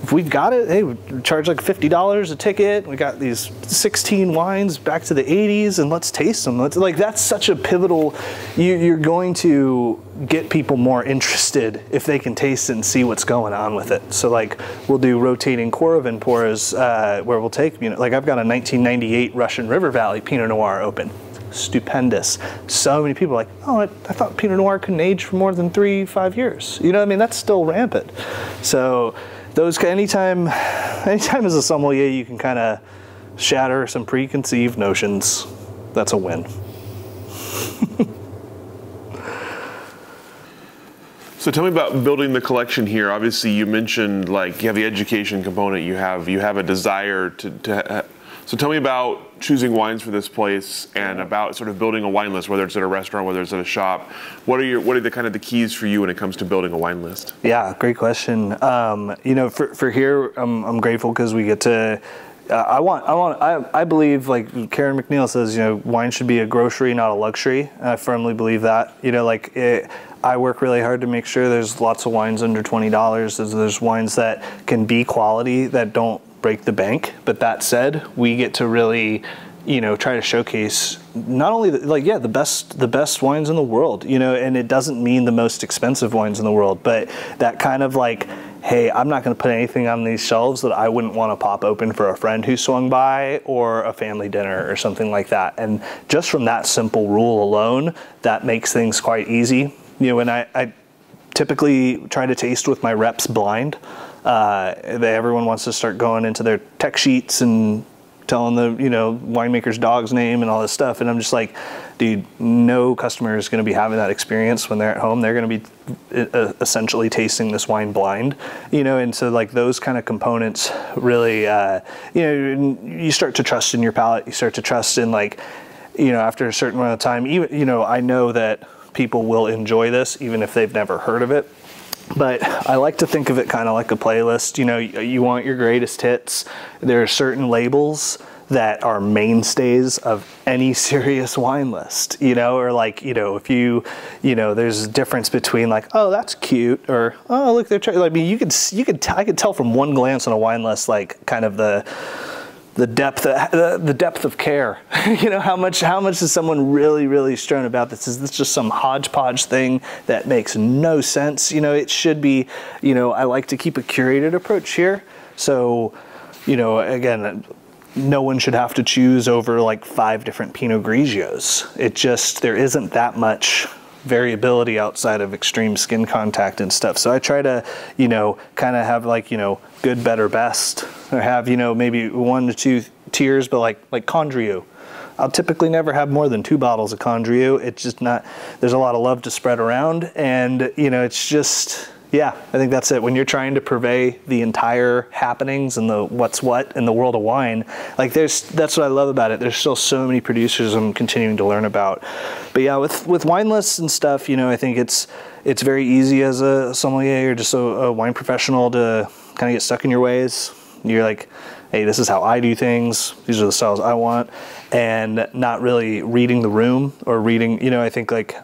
if we've got it, hey, we charge like fifty dollars a ticket. We got these sixteen wines back to the '80s, and let's taste them. Let's, like that's such a pivotal. You, you're going to get people more interested if they can taste and see what's going on with it. So like we'll do rotating Coravin pours uh, where we'll take you know like I've got a 1998 Russian River Valley Pinot Noir open stupendous. So many people are like, oh, I, I, thought Pinot Noir couldn't age for more than three, five years. You know, I mean, that's still rampant. So those anytime (sighs) anytime as a sommelier you can kind of shatter some preconceived notions. That's a win. (laughs) So tell me about building the collection here. Obviously you mentioned like you have the education component you have you have a desire to, to so tell me about choosing wines for this place and about sort of building a wine list, whether it's at a restaurant, whether it's at a shop. What are your what are the kind of the keys for you when it comes to building a wine list? Yeah, great question. Um, you know, for, for here, I'm, I'm grateful because we get to uh, I want, I want, I, I believe, like Karen MacNeil says, you know, wine should be a grocery, not a luxury. I firmly believe that. You know, like it, I work really hard to make sure there's lots of wines under twenty dollars. There's, there's wines that can be quality that don't break the bank. But that said, we get to really you know try to showcase not only the, like yeah the best the best wines in the world you know and it doesn't mean the most expensive wines in the world but that kind of like hey i'm not going to put anything on these shelves that i wouldn't want to pop open for a friend who swung by or a family dinner or something like that. And just from that simple rule alone that makes things quite easy. You know and i, I typically try to taste with my reps blind uh, they, everyone wants to start going into their tech sheets and telling the you know winemaker's dog's name and all this stuff. And i'm just like dude no customer is going to be having that experience when they're at home. They're going to be uh, essentially tasting this wine blind you know? And so like those kind of components really uh, you know you start to trust in your palate. You start to trust in like you know after a certain amount of time even you know i know that people will enjoy this even if they've never heard of it but I like to think of it kind of like a playlist. You know, you want your greatest hits. There are certain labels that are mainstays of any (laughs) serious wine list, you know, or like, you know, if you, you know, there's a difference between like, oh, that's cute, or oh, look, they're trying. I mean, you could, you could, I could tell from one glance on a wine list, like, kind of the, the depth uh, of, the depth of care. (laughs) You know how much how much is someone really really stern about this? Is this just some hodgepodge thing that makes no sense? You know it should be you know i like to keep a curated approach here. So you know again no one should have to choose over like five different pinot grigios. It just there isn't that much variability outside of extreme skin contact and stuff. So I try to, you know, kind of have like, you know, good, better, best, or have, you know, maybe one to two tiers, but like, like Condrieu. I'll typically never have more than two bottles of Condrieu. It's just not, there's a lot of love to spread around. And, you know, it's just, yeah, I think that's it. When you're trying to purvey the entire happenings and the what's what in the world of wine, like there's that's what I love about it. There's still so many producers I'm continuing to learn about. But yeah, with with wine lists and stuff, you know, I think it's it's very easy as a sommelier or just a, a wine professional to kind of get stuck in your ways. You're like, hey, this is how I do things. These are the styles I want, and not really reading the room or reading. You know, I think like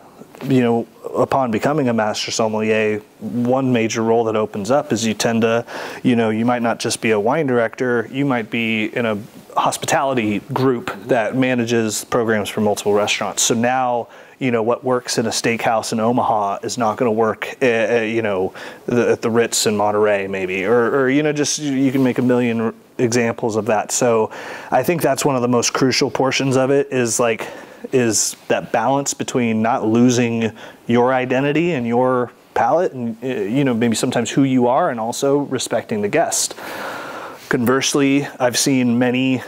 you know, upon becoming a master sommelier, one major role that opens up is you tend to, you know, you might not just be a wine director, you might be in a hospitality group that manages programs for multiple restaurants. So now, you know, what works in a steakhouse in Omaha is not going to work, uh, you know, the, at the Ritz in Monterey maybe, or, or, you know, just you can make a million examples of that. So I think that's one of the most crucial portions of it is like, is that balance between not losing your identity and your palate and uh, you know maybe sometimes who you are and also respecting the guest. Conversely, I've seen many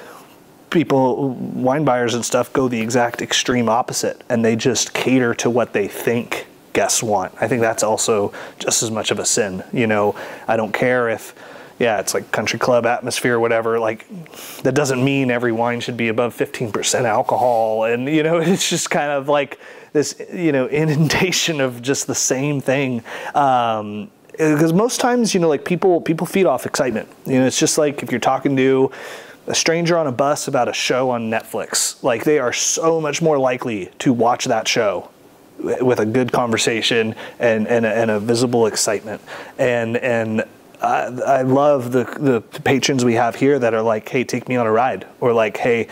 people, wine buyers and stuff, go the exact extreme opposite and they just cater to what they think guests want. I think that's also just as much of a sin. You know, I don't care if, yeah, it's like country club atmosphere, whatever. Like, that doesn't mean every wine should be above 15% alcohol. And, you know, (laughs) it's just kind of like this, you know, inundation of just the same thing. Um, because most times, you know, like people people feed off excitement. You know, it's just like if you're talking to a stranger on a bus about a show on Netflix, like they are so much more likely to watch that show with a good conversation and and a, and a visible excitement. And and I, I love the the patrons we have here that are like, hey, take me on a ride, or like, hey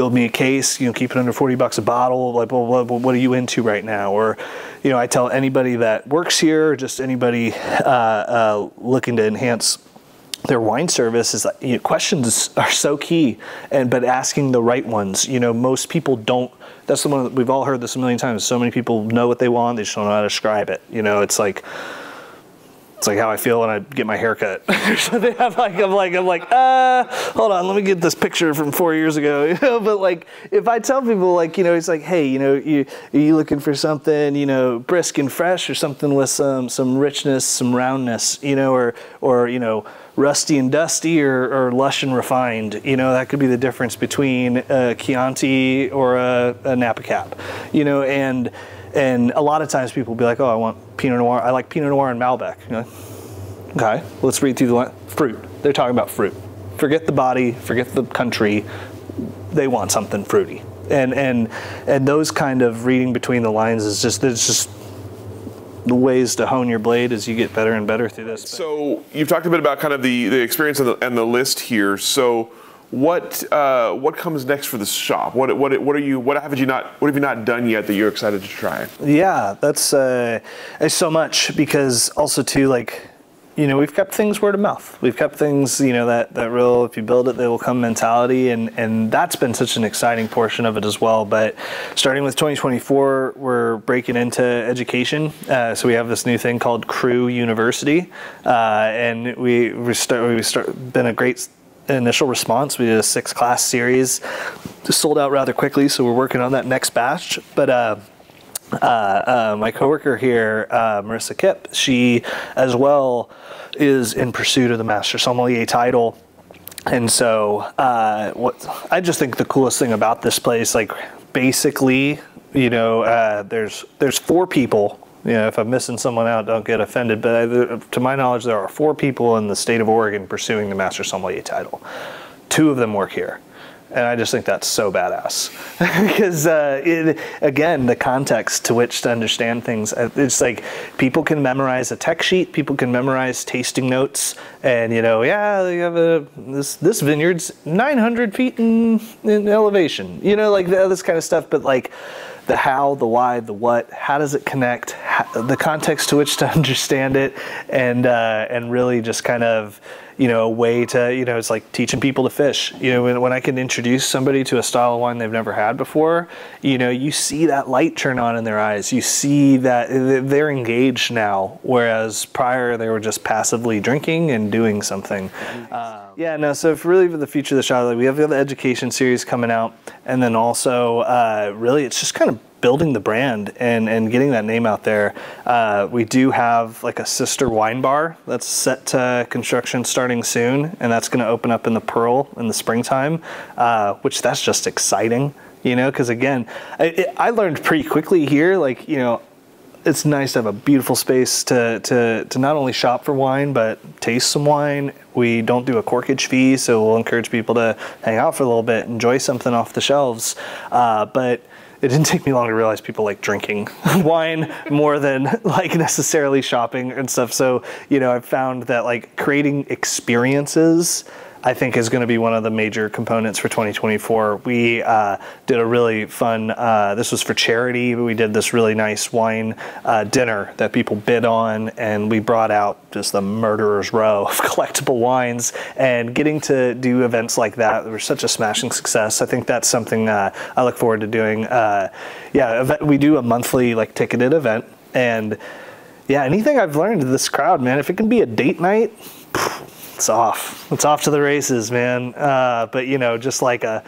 build me a case, you know, keep it under 40 bucks a bottle. Like, what are you into right now? Or, you know, I tell anybody that works here, just anybody uh, uh, looking to enhance their wine service is you know, questions are so key and but asking the right ones you know most people don't that's the one that we've all heard this a million times so many people know what they want they just don't know how to describe it you know it's like it's like how I feel when I get my hair cut. (laughs) (laughs) I'm like, I'm like, I'm like, uh, hold on, let me get this picture from four years ago. (laughs) You know, but like, if I tell people, like, you know, it's like, hey, you know, you are you looking for something, you know, brisk and fresh, or something with some some richness, some roundness, you know, or or you know, rusty and dusty, or, or lush and refined. You know, that could be the difference between a Chianti or a, a Napa Cap. You know, and and a lot of times people will be like, oh, I want Pinot Noir. I like Pinot Noir and Malbec. Okay, let's read through the line. Fruit. They're talking about fruit. Forget the body, forget the country. They want something fruity. And and and those kind of reading between the lines is just it's just the ways to hone your blade as you get better and better through this. So you've talked a bit about kind of the, the experience and the, and the list here. So what uh, what comes next for the shop? What what what are you what have you not what have you not done yet that you're excited to try? Yeah, that's uh, so much because also too like you know we've kept things word of mouth. We've kept things you know that that real if you build it they will come mentality and and that's been such an exciting portion of it as well. But starting with 2024, we're breaking into education. Uh, so we have this new thing called Cru University, uh, and we we start we start been a great initial response. We did a six class series, just sold out rather quickly, so we're working on that next batch. But uh, uh, uh, my coworker here, uh, Marissa Kipp, she as well is in pursuit of the Master Sommelier title. And so, uh, what I just think the coolest thing about this place, like basically, you know, uh, there's there's four people you know, if I'm missing someone out, don't get offended. But I, to my knowledge, there are four people in the state of Oregon pursuing the Master Sommelier title. Two of them work here. And I just think that's so badass (laughs) because uh, it, again, the context to which to understand things. Uh, it's like people can memorize a tech sheet, people can memorize tasting notes, and you know, yeah, you have a this this vineyard's 900 feet in, in elevation. You know, like this kind of stuff. But like the how, the why, the what, how does it connect, how, the context to which to (laughs) understand it, and uh, and really just kind of you know a way to you know it's like teaching people to fish. You know when, when I can introduce somebody to a style of wine they've never had before, you know you see that light turn on in their eyes. You see that they're engaged now, whereas prior they were just passively drinking and doing something. Um, yeah, no. So really for the future of the like we have the education series coming out, and then also uh, really it's just kind of building the brand and, and getting that name out there. Uh, we do have like a sister wine bar that's set to construction starting soon, and that's going to open up in the Pearl in the springtime, uh, which that's just exciting, you know, because again, I, I learned pretty quickly here, like, you know, it's nice to have a beautiful space to, to, to not only shop for wine, but taste some wine. We don't do a corkage fee, so we'll encourage people to hang out for a little bit, enjoy something off the shelves. Uh, but it didn't take me long to realize people like drinking (laughs) wine more than like necessarily shopping and stuff. So, you know, I've found that like creating experiences I think is going to be one of the major components for 2024. We uh, did a really fun, uh, this was for charity. We did this really nice wine uh, dinner that people bid on, and we brought out just the murderer's row of (laughs) collectible wines. And getting to do events like that were such a smashing success. I think that's something uh, I look forward to doing. Uh, yeah, we do a monthly like ticketed event, and yeah, anything I've learned this crowd, man, if it can be a date night, it's off. It's off to the races, man. Uh, but you know, just like a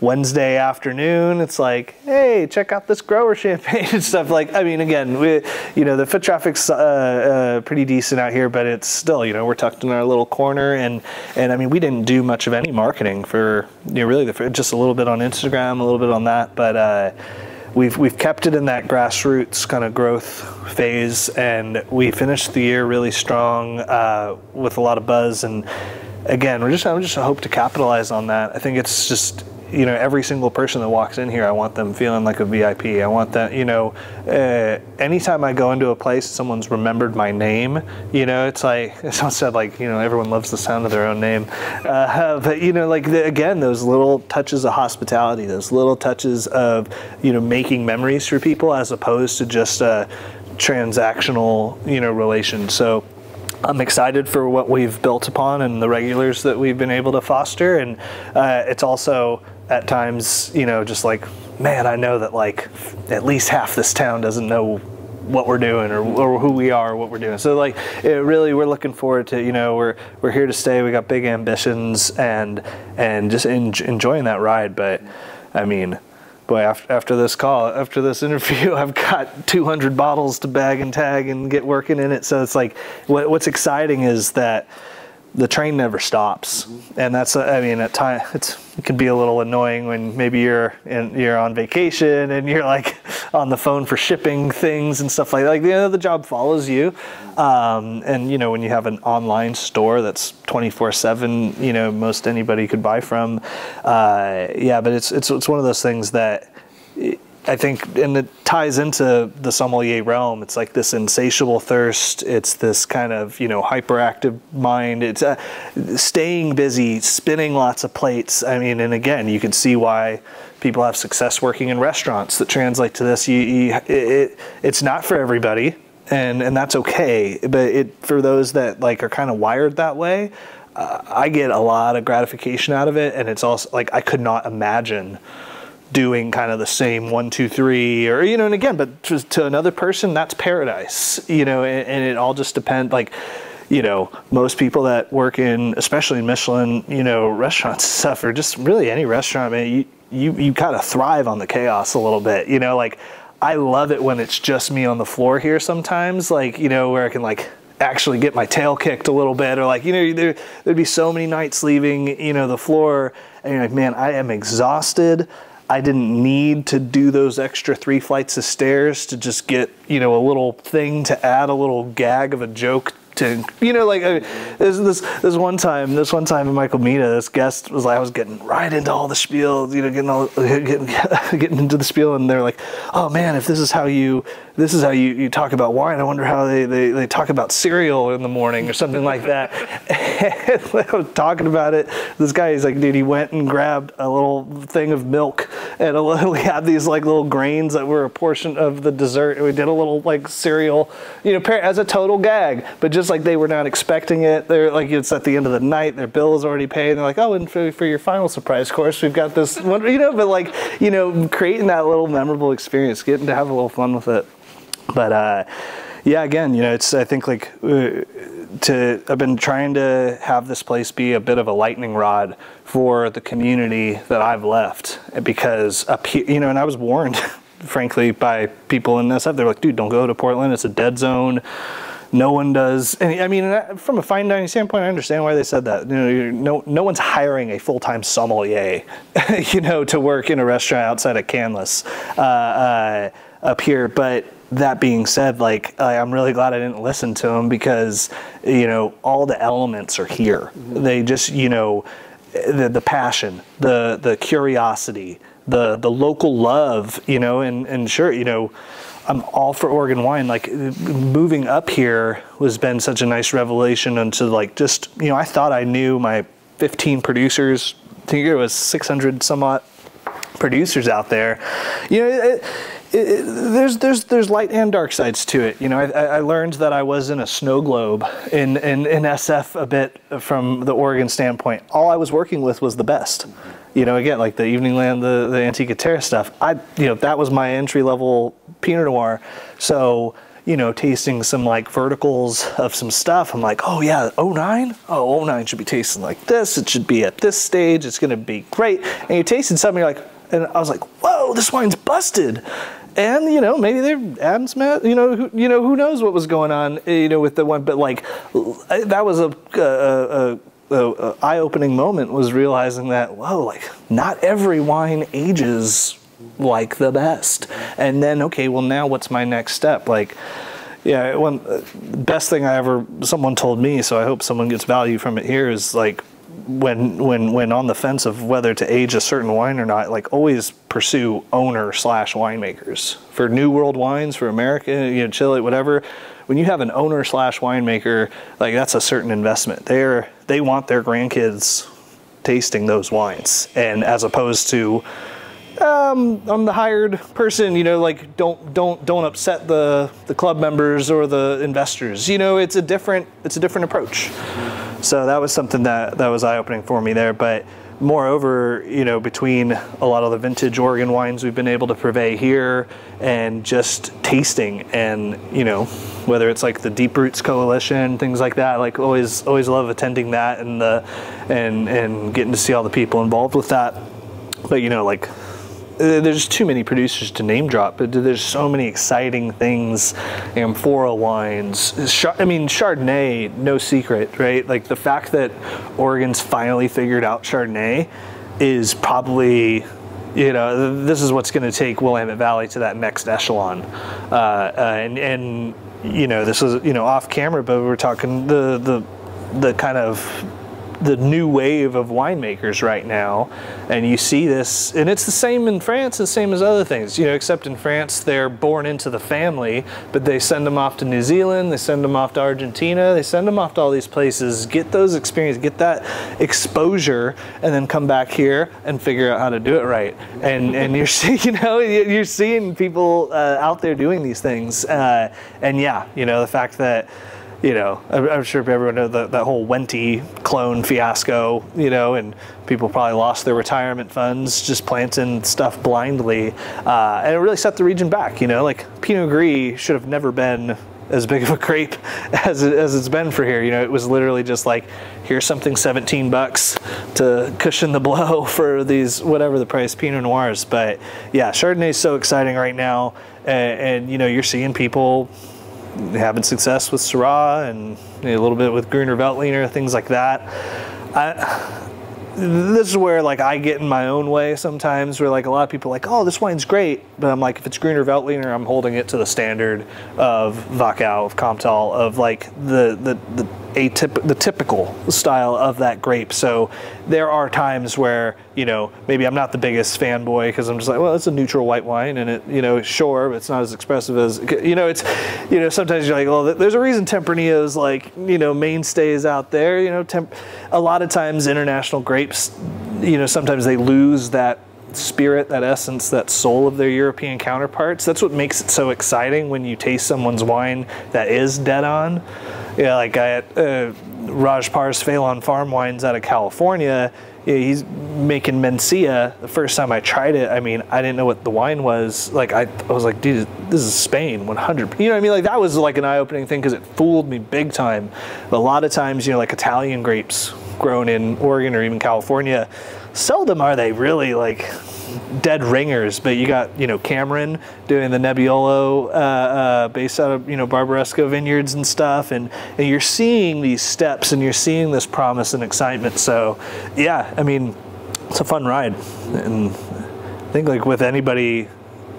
Wednesday afternoon, it's like, hey, check out this grower (laughs) champagne and stuff. Like, I mean, again, we, you know, the foot traffic's uh, uh, pretty decent out here, but it's still, you know, we're tucked in our little corner, and and I mean, we didn't do much of any marketing for, you know, really the, just a little bit on Instagram, a little bit on that, but. We've we've kept it in that grassroots kind of growth phase, and we finished the year really strong uh, with a lot of buzz. And again, we're just I'm just hope to capitalize on that. I think it's just you know, every single person that walks in here, I want them feeling like a VIP. I want that, you know, uh, anytime I go into a place, someone's remembered my name. You know, it's like (laughs) someone said, like, you know, everyone loves the sound of their own name. Uh, (laughs) but you know, like the, again, those little touches of hospitality, those little touches of, you know, making memories for people as opposed to just a transactional, you know, relation. So. I'm excited for what we've built upon and the regulars that we've been able to foster. And uh, it's also at times, you know, just like, man, I know that like at least half this town doesn't know what we're doing or, or who we are, or what we're doing. So like, it really, we're looking forward to, you know, we're we're here to stay. We got big ambitions and and just en- enjoying that ride. But I mean, boy, after, after this call, after this interview, (laughs) I've got 200 bottles to bag and tag and get working in it. So it's like, what, what's exciting is that the train never stops, mm-hmm. and that's I mean at time it can be a little annoying when maybe you're in, you're on vacation and you're like (laughs) on the phone for shipping things and stuff like that. Like you know, the job follows you, um, and you know when you have an online store that's 24/7, you know most anybody could buy from. Uh, yeah, but it's it's it's one of those things that. It, I think, and it ties into the sommelier realm. It's like this insatiable thirst. It's this kind of you know hyperactive mind. It's uh, staying busy, spinning lots of plates. I mean, and again, you can see why people have success working in restaurants that translate to this. You, you, it, it's not for everybody, and and that's okay. But it for those that like are kind of wired that way. Uh, I get a lot of gratification out of it, and it's also like I could not imagine doing kind of the same one, two, three, or you know, and again, but to, to another person, that's paradise, you know, and, and it all just depends. Like, you know, most people that work in, especially in Michelin, you know, (laughs) restaurants stuff, or just really any restaurant, man, you you you kind of thrive on the chaos a little bit, you know, like. I love it when it's just me on the floor here sometimes, like, you know, where I can like actually get my tail kicked a little bit or like you know there, there'd be so many nights leaving you know the floor and you're like man i am exhausted I didn't need to do those extra three flights of stairs to just get, you know, a little thing to add a little gag of a joke to you know like I mean, this this this one time this one time in Michael Mina this guest was like I was getting right into all the spiel you know getting all (laughs) getting (laughs) getting into the spiel and they're like oh man if this is how you this is how you, you talk about wine I wonder how they, they, they talk about cereal in the morning or something like that. (laughs) I was talking about it. This guy he's like dude he went and grabbed a little thing of milk and a little, we had these like little grains that were a portion of the dessert and we did a little like cereal you know as a total gag but just like they were not expecting it. They're like it's at the end of the night, their bill is already paid. And they're like, oh, and for, for your final surprise course, we've got this one, you know. But like, you know, creating that little memorable experience, getting to have a little fun with it. But uh, yeah, again, you know, it's I think like. Uh, to I've been trying to have this place be a bit of a lightning rod for the community that I've left because up here, you know, and I was warned, (laughs) frankly, by people in SF. They're like, dude, don't go to Portland. It's a dead zone no one does. And I mean, from a fine dining standpoint, I understand why they said that. You know, no, no one's hiring a full-time sommelier, (laughs) you know, to work in a restaurant outside of Canlis uh, uh, up here. But that being said, like I'm really glad I didn't listen to them because you know all the elements are here. Mm-hmm. They just you know the the passion, the the curiosity, the the local love, you know, and and sure, you know I'm all for Oregon wine. Like moving up here was been such a nice revelation into like just you know I thought I knew my 15 producers. I think it was 600 somewhat producers out there. You know. It, it, it, there's there's there's light and dark sides to it. You know, I, I learned that I was in a snow globe in, in in SF a bit from the Oregon standpoint. All I was working with was the best you know, again, like the Evening Land, the, the Antica Terra stuff, I, you know, that was my entry level Pinot Noir. So, you know, tasting some like verticals of some stuff. I'm like, oh yeah, 09? Oh, 09 should be tasting like this. It should be at this stage. It's going to be great. And you're tasting something, you're like, and I was like, whoa, this wine's busted. And you know, maybe they're Adams Matt. Uh, you know, who, you know, who knows what was going on. Eh, you know, with the one, but like, eh, that was a, a, a the eye-opening moment was realizing that whoa, like not every wine ages like the best. And then okay, well now what's my next step? Like yeah, one best thing I ever someone told me, so I hope someone gets value from it here is like when when when on the fence of whether to age a certain wine or not, like always pursue owner slash winemakers for New World wines for America, you know, Chile, whatever. When you have an owner slash winemaker, like that's a certain investment. They're they want their grandkids tasting those wines, and as opposed to um, I'm the hired person, you know, like don't don't don't upset the the club members or the investors. You know, it's a different it's a different approach. So that was something that that was eye opening for me there. But moreover, you know, between a lot of the vintage Oregon wines we've been able to purvey here and just tasting and, you know, whether it's like the Deep Roots Coalition, things like that, like always always love attending that and the and and getting to see all the people involved with that. But you know, like there's too many producers to name drop, but there's so many exciting things. Amphora wines. I mean, Chardonnay, no secret, right? Like the fact that Oregon's finally figured out Chardonnay is probably you know, this is what's going to take Willamette Valley to that next echelon. Uh, uh, and, and, you know, this is, you know, off camera, but we're talking the, the, the kind of the new wave of winemakers right now. And you see this, and it's the same in France, the same as other things, you know, except in France, they're born into the family, but they send them off to New Zealand, they send them off to Argentina, they send them off to all these places, get those experience, get that exposure, and then come back here and figure out how to do it right. And, and you're (laughs) seeing, you know, you're seeing people uh, out there doing these things. Uh, and yeah, you know, the fact that, you know, I'm, sure everyone knows that, that whole Wente clone fiasco, you know, and people probably lost their retirement funds just planting stuff blindly. Uh, and it really set the region back, you know, like Pinot Gris should have never been as big of a crepe (laughs) as, it, as it's been for here. You know, it was literally just like, here's something 17 bucks to cushion the blow (laughs) for these, whatever the price Pinot Noirs. But yeah, Chardonnay is so exciting right now. And, and, you know, you're seeing people having success with Syrah and a little bit with Gruner Veltliner, things like that. I, this is where like I get in my own way sometimes where like a lot of people like, oh, this wine's great. But I'm like, if it's Gruner Veltliner, I'm holding it to the standard of Wachau, of Kamptal, of like the, the, the atyp- the typical style of that grape. So there are times where you know maybe I'm not the biggest fanboy because I'm just like, well, it's a neutral white wine, and it you know sure, but it's not as expressive as you know. It's you know sometimes you're like, well, there's a reason Tempranillo is like you know mainstays out there. You know, temp- a lot of times international grapes, you know, sometimes they lose that spirit, that essence, that soul of their European counterparts. That's what makes it so exciting when you taste someone's wine that is dead on. Yeah, like I uh, Raj Parr's Phelan Farm Wines out of California. Yeah, he's making Mencia. The first time I tried it, I mean, I didn't know what the wine was. Like, I, I was like, dude, this is Spain, 100. You know what I mean? Like, that was like an eye opening thing because it fooled me big time. But a lot of times, you know, like Italian grapes grown in Oregon or even California, seldom are they really like dead ringers, but you got you know Cameron doing the Nebbiolo uh, uh, based out of you know Barbaresco vineyards and stuff, and, and you're seeing these steps and you're seeing this promise and excitement. So yeah, I mean it's a fun ride, and I think like with anybody.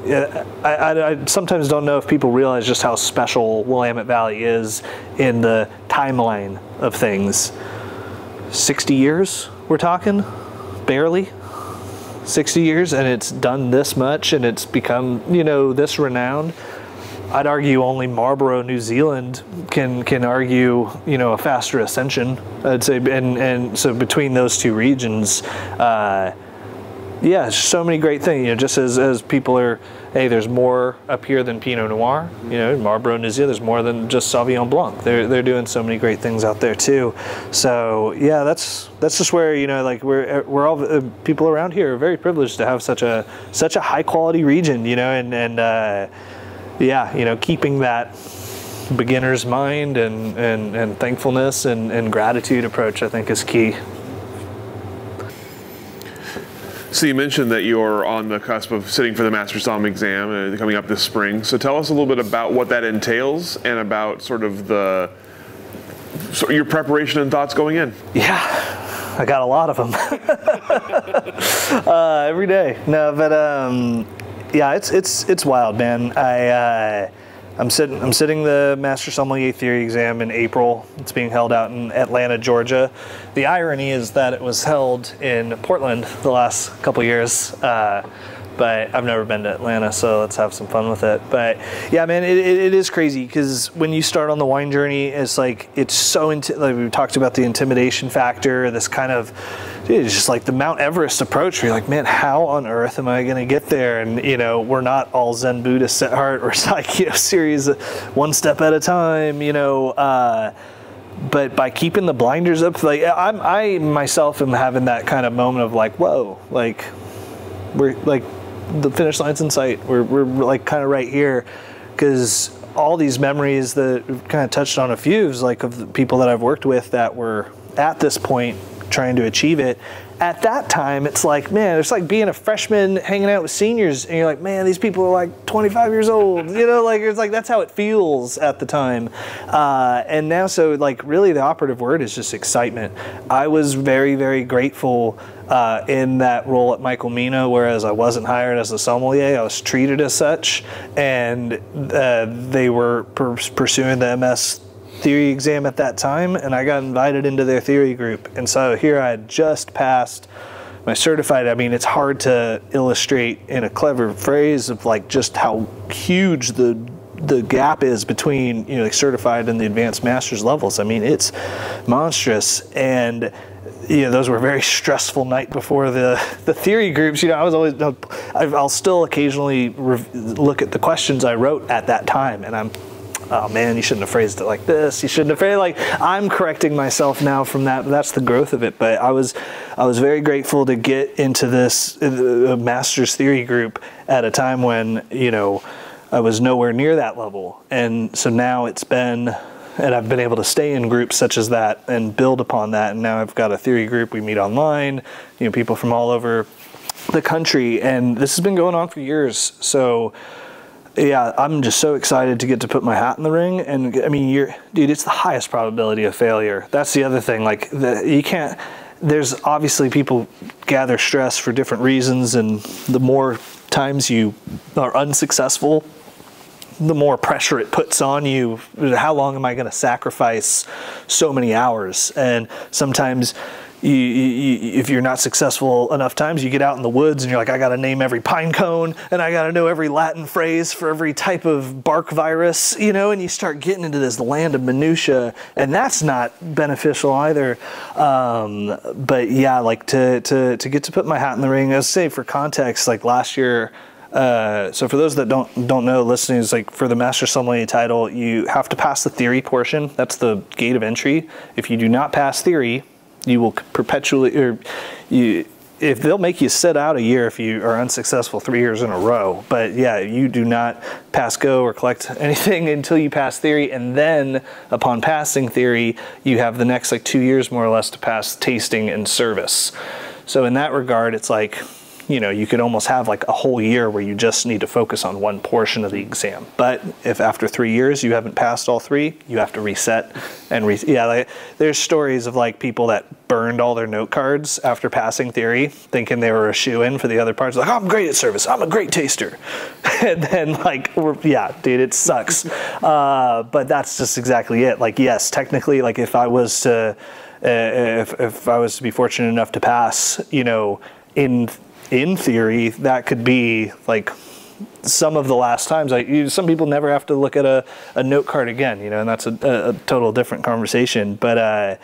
I, I, I sometimes don't know if people realize just how special Willamette Valley is in the timeline of things. 60 years, we're talking? Barely? 60 years and it's done this much and it's become, you know, this renowned. I'd argue only Marlborough, New Zealand can can argue, you know, a faster ascension. I'd say, and and so between those two regions, uh, yeah, so many great things. You know, just as as people are hey, there's more up here than Pinot Noir. You know, Marlborough, New Zealand, there's more than just Sauvignon Blanc. They're they're doing so many great things out there too. So yeah, that's that's just where you know, like we're we're all uh, people around here are very privileged to have such a such a high quality region. You know, and and. Uh, yeah, you know, keeping that beginner's mind and, and, and thankfulness and, and gratitude approach, I think, is key. So you mentioned that you're on the cusp of sitting for the Master Somm exam uh, coming up this spring. So tell us a little bit about what that entails and about sort of the so your preparation and thoughts going in. Yeah, I got a lot of them (laughs) uh, every day. No, but um, yeah, it's it's it's wild, man. I. Uh, I'm sitting. I'm sitting the Master Sommelier Theory exam in April. It's being held out in Atlanta, Georgia. The irony is that it was held in Portland the last couple years. Uh, but I've never been to Atlanta, so let's have some fun with it. But yeah, man, it, it, it is crazy because when you start on the wine journey, it's like it's so into like we talked about the intimidation factor, this kind of it's just like the Mount Everest approach. Where you're like, man, how on earth am I going to get there? And you know, we're not all Zen Buddhists at heart. (laughs) We're like you know, series one step at a time. You know. Uh, but by keeping the blinders up, like I'm, I myself am having that kind of moment of like, whoa, like we're like the finish line's in sight. We're, we're like kind of right here because all these memories that kind of touched on a few is like of the people that I've worked with that were at this point trying to achieve it. At that time, it's like, man, it's like being a freshman hanging out with seniors, and you're like, man, these people are like 25 years old. You know, like it's like that's how it feels at the time. Uh, and now, so like, really, the operative word is just excitement. I was very, very grateful uh, in that role at Michael Mina, whereas I wasn't hired as a sommelier, I was treated as such, and uh, they were pursuing the MS theory exam at that time, and I got invited into their theory group. And so here I had just passed my certified. I mean, it's hard to illustrate in a clever phrase of like just how huge the the gap is between you know like certified and the advanced master's levels. I mean, it's monstrous and you know, those were very (laughs) stressful night before the, (laughs) the theory groups. You know, I was always, I'll still occasionally look at the questions I wrote at that time and I'm oh man, you shouldn't have phrased it like this. You shouldn't have phrased like I'm correcting myself now from that. That's the growth of it. But I was I was very grateful to get into this uh, master's theory group at a time when you know I was nowhere near that level, and so now it's been. And I've been able to stay in groups such as that and build upon that. And now I've got a theory group. We meet online, you know, people from all over the country. And this has been going on for years. So yeah, I'm just so excited to get to put my hat in the ring. And I mean, you're, dude, it's the highest probability of failure. That's the other thing. Like, the, you can't. There's obviously people gather stress for different reasons, and the more times you are unsuccessful, the more pressure it puts on you. How long am I going to sacrifice so many hours? And sometimes you, you, if you're not successful enough times, you get out in the woods and you're like, I got to name every pine cone and I got to know every Latin phrase for every type of bark virus, you know, and you start getting into this land of minutia, and that's not beneficial either. Um, but yeah, like to, to, to get to put my hat in the ring, I say for context, like last year, uh, so for those that don't don't know, listening is like for the master sommelier title, you have to pass the theory portion. That's the gate of entry. If you do not pass theory, you will perpetually or you if they'll make you sit out a year if you are unsuccessful three years in a row. But yeah, you do not pass go or collect (laughs) anything until you pass theory, and then upon passing theory, you have the next like two years more or less to pass tasting and service. So in that regard, it's like you know, you could almost have like a whole year where you just need to focus on one portion of the exam. But if after three years you haven't passed all three, you have to reset and re- yeah. Like, there's stories of like people that burned all their note cards after passing theory, thinking they were a shoe in for the other parts. Like, I'm great at service. I'm a great taster. (laughs) and then like, yeah, dude, it sucks. Uh, but that's just exactly it. Like, yes, technically, like if I was to, uh, if if I was to be fortunate enough to pass, you know, in in theory, that could be like some of the last times. Like you, some people never have to look at a, a note card again, you know, and that's a, a total different conversation. But uh,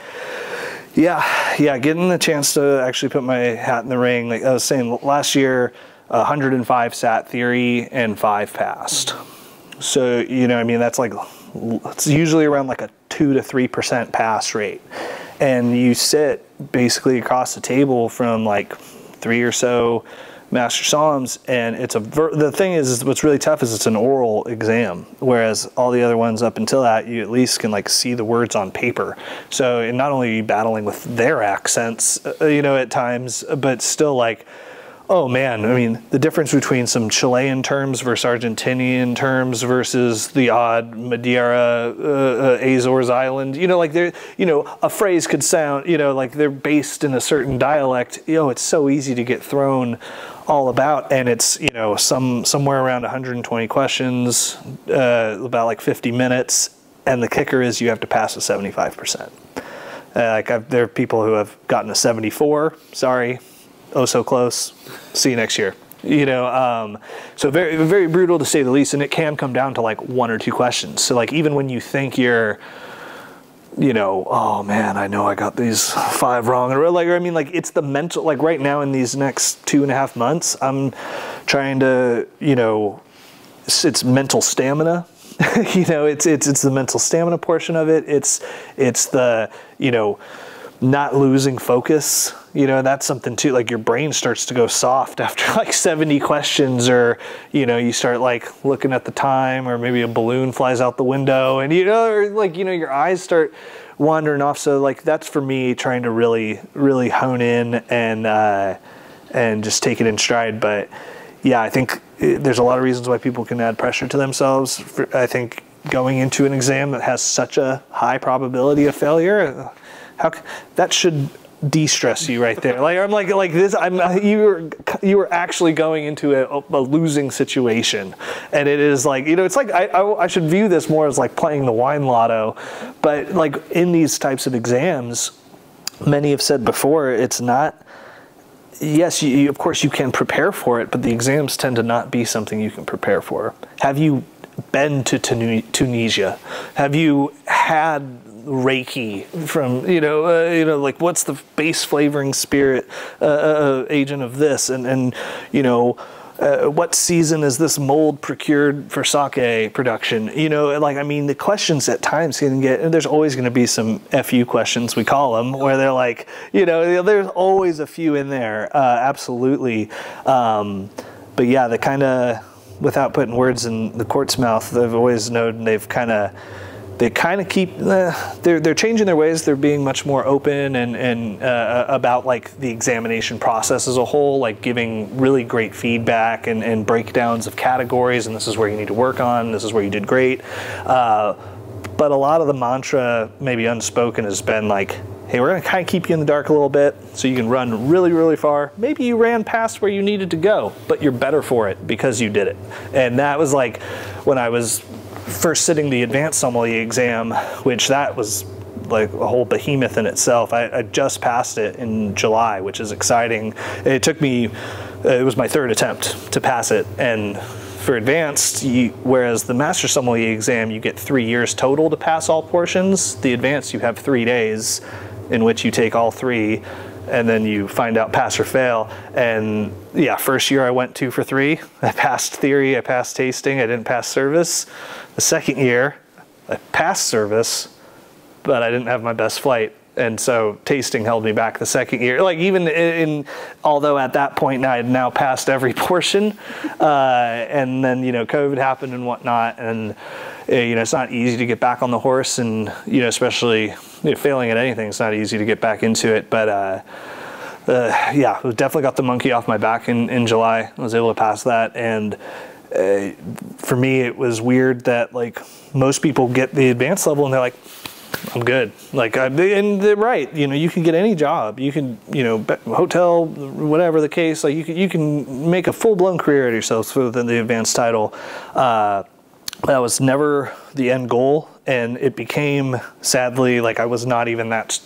yeah, yeah, getting the chance to actually put my hat in the ring. Like I was saying last year, 105 sat theory and five passed. So you know, I mean, that's like it's usually around like a two to three percent pass rate, and you sit basically across the table from like three or so Master Somms, and it's a the thing is, is what's really tough is it's an oral exam, whereas all the other ones up until that you at least can like see the words on paper. So and not only are you battling with their accents, uh, you know, at times, but still like Oh man, I mean the difference between some Chilean terms versus Argentinian terms versus the odd Madeira, uh, uh, Azores Island. You know, like they're, you know, a phrase could sound, you know, like they're based in a certain dialect. You know, it's so easy to get thrown all about, and it's you know some somewhere around 120 questions, uh, about like 50 minutes, and the kicker is you have to pass a 75 percent. Uh, like I've, there are people who have gotten a 74. Sorry, oh so close. See you next year. You know, um, so very very brutal to say the least, and it can come down to like one or two questions. So like even when you think you're, you know, oh man, I know I got these five wrong, or like I mean like it's the mental like right now in these next two and a half months, I'm trying to you know, it's, it's mental stamina (laughs) you know, it's it's it's the mental stamina portion of it. It's it's the you know not losing focus you know that's something too like your brain starts to go soft (laughs) after like 70 questions or you know you start like looking at the time or maybe a balloon flies out the window and you know or like you know your eyes start wandering off. So like that's for me trying to really really hone in and uh, and just take it in stride. But yeah i think uh, there's a lot of reasons why people can add pressure to themselves for, i think going into an exam that has such a high probability of failure how that should de-stress you right there. Like I'm like like this. I'm you were you were actually going into a, a, losing situation, and it is like you know it's like I, I, I should view this more as like playing the wine lotto, but like in these types of exams, many have said before it's not. Yes, you, you, of course you can prepare for it, but the exams tend to not be something you can prepare for. Have you been to Tunisia? Have you had Reiki from you know uh, you know like what's the base flavoring spirit uh, uh, uh, agent of this and and you know. Uh, what season is this mold procured for sake production? You know, like I mean, the questions at times can get. There's always going to be some fu questions we call them, where they're like, you know, there's always a few in there, uh, absolutely. Um, but yeah, the kind of, without putting words in the court's mouth, they've always known they've kind of they kind of keep uh, they're they're changing their ways. They're being much more open and and uh, about like the examination process as a whole, like giving really great feedback and, and breakdowns of categories. And this is where you need to work on. This is where you did great. Uh, but a lot of the mantra, maybe unspoken, has been like, hey, we're to kind of keep you in the dark a little bit so you can run really, really far. Maybe you ran past where you needed to go, but you're better for it because you did it. And that was like when I was first sitting the advanced sommelier exam, which that was like a whole behemoth in itself. I, I, just passed it in July, which is exciting. It took me, it was my third attempt to pass it. And for advanced, you, whereas the master sommelier exam, you get three years total to pass all portions. The advanced, you have three days in which you take all three and then you find out pass or fail. And yeah, first year I went two for three. (laughs) I passed theory, I passed tasting, I didn't pass service. The second year, I passed service, but I didn't have my best flight. And so tasting held me back the second year. Like even in, although at that point I had now passed every (laughs) portion, uh, and then you know COVID happened and whatnot, and uh, you know it's not easy to get back on the horse, and you know especially you know, failing at anything, it's not easy to get back into it. But uh, uh, yeah, definitely got the monkey off my back in, in July. I was able to pass that, and uh, for me, it was weird that like most people get the advanced level and they're like, I'm good. Like, I, and they're right. You know, you can get any job. You can, you know, hotel, whatever the case. Like, you can you can make a full blown career at yourself within the advanced title. Uh, that was never the end goal, and it became sadly like I was not even that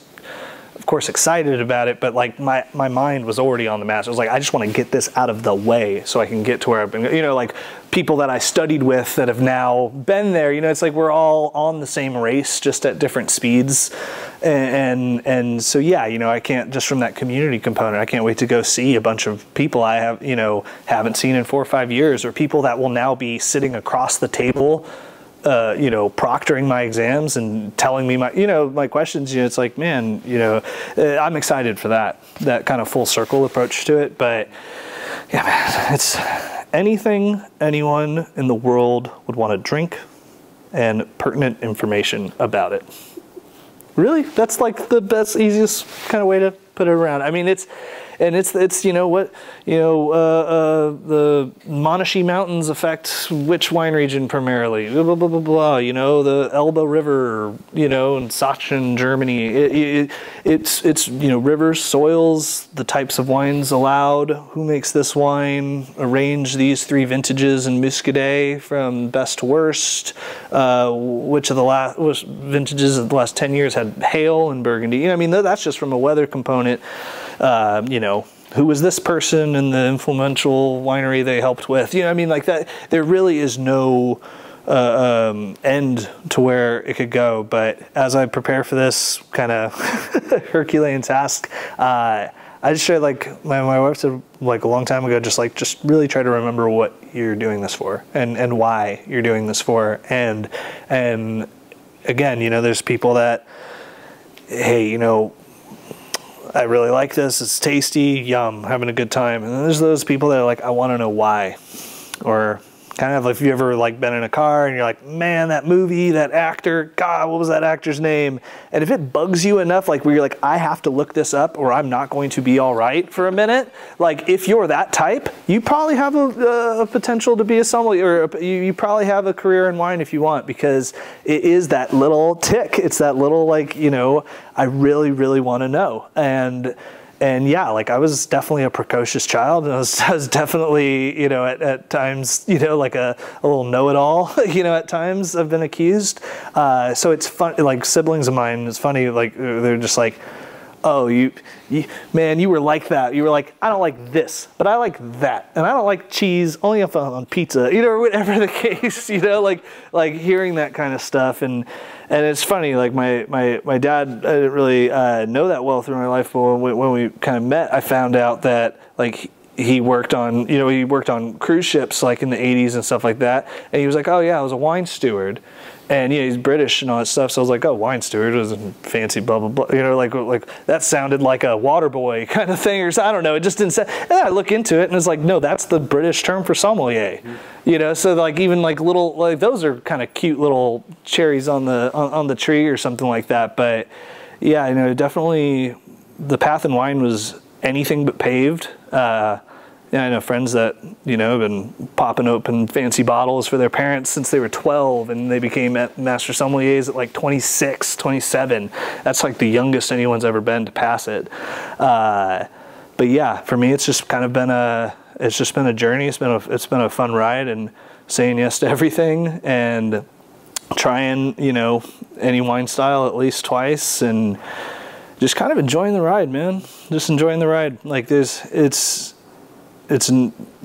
of course excited about it, but like my, my mind was already on the master. I was like, I just want to get this out of the way so I can get to where I've been, you know, like people that I studied with that have now been there, you know, it's like we're all on the same race, just at different speeds. And, and, and so, yeah, you know, I can't just from that community component, I can't wait to go see a bunch of people I have, you know, haven't seen in four or five years or people that will now be sitting across the table uh, you know, proctoring my exams and telling me my, you know, my questions. You know, it's like, man, you know, uh, I'm excited for that, that kind of full circle approach to it. But yeah, man, it's anything anyone in the world would want to drink and pertinent information about it. Really, that's like the best, easiest kind of way to put it around. I mean, it's and it's it's you know what you know uh, uh, the Monashee Mountains affect which wine region primarily? Blah blah blah blah, blah you know the Elbe River you know in Sachsen Germany. It, it, it's it's you know rivers soils the types of wines allowed. Who makes this wine? Arrange these three vintages in Muscadet from best to worst. Uh, which of the last which vintages of the last 10 years had hail in Burgundy? You know I mean that's just from a weather component uh, you know, who was this person in the influential winery they helped with? You know, I mean, like that. There really is no uh, um, end to where it could go. But as I prepare for this kind of (laughs) Herculean task, uh, I just try like my, my wife said like a long time ago, just like just really try to remember what you're doing this for and and why you're doing this for and and again, you know, there's people that hey, you know, I really like this. It's tasty. Yum. Having a good time. And then there's those people that are like, I want to know why. Or kind of like if you ever like been in a car and you're like, man, that movie, that actor, God, what was that actor's name? And if it bugs you enough, like where you're like, I have to look this up or I'm not going to be all right for a minute. Like if you're that type, you probably have a, uh, a potential to be a sommelier or you, you probably have a career in wine if you want because it is that little tick. It's that little like, you know, I really, really want to know. And and yeah, like I was definitely a precocious child, and (laughs) I was, I was definitely, you know, at, at times, you know, like a, a little know-it-all, (laughs) you know, at times I've been accused. Uh, so it's fun, like siblings of mine, it's funny, like they're just like, oh, you, you, man, you were like that. You were like, I don't like this, but I like that, and I don't like cheese only if I'm on pizza, (laughs) you know, whatever the case, you know, like like hearing that kind of stuff, and and it's funny, like my my my dad, I didn't really uh, know that well through my life, but when we, when we kind of met, I found out that like he worked on you know he worked on cruise ships like in the 80s and stuff like that and he was like oh yeah i was a wine steward and yeah, he's British and all that stuff. So I was like, oh, wine steward was fancy, blah blah blah. You know, like like that sounded like a water boy (laughs) kind of thing, or I don't know. It just didn't. Say, and I look into it and it's like, no, that's the British term for sommelier. Mm-hmm. You know, so like even like little like those are kind of cute little cherries on the on, on the tree or something like that. But yeah, you know, definitely the path in wine was anything but paved. Uh, yeah, I know friends that, you know, have been popping open fancy bottles for their parents since they were 12 and they became master sommeliers at like 26, 27. That's like the youngest anyone's ever been to pass it. Uh, but yeah, for me, it's just kind of been a, it's just been a journey. It's been a, it's been a fun ride and saying yes to everything and trying, you know, any wine style at least twice and just kind of enjoying the ride, man. Just enjoying the ride. Like there's, it's, it's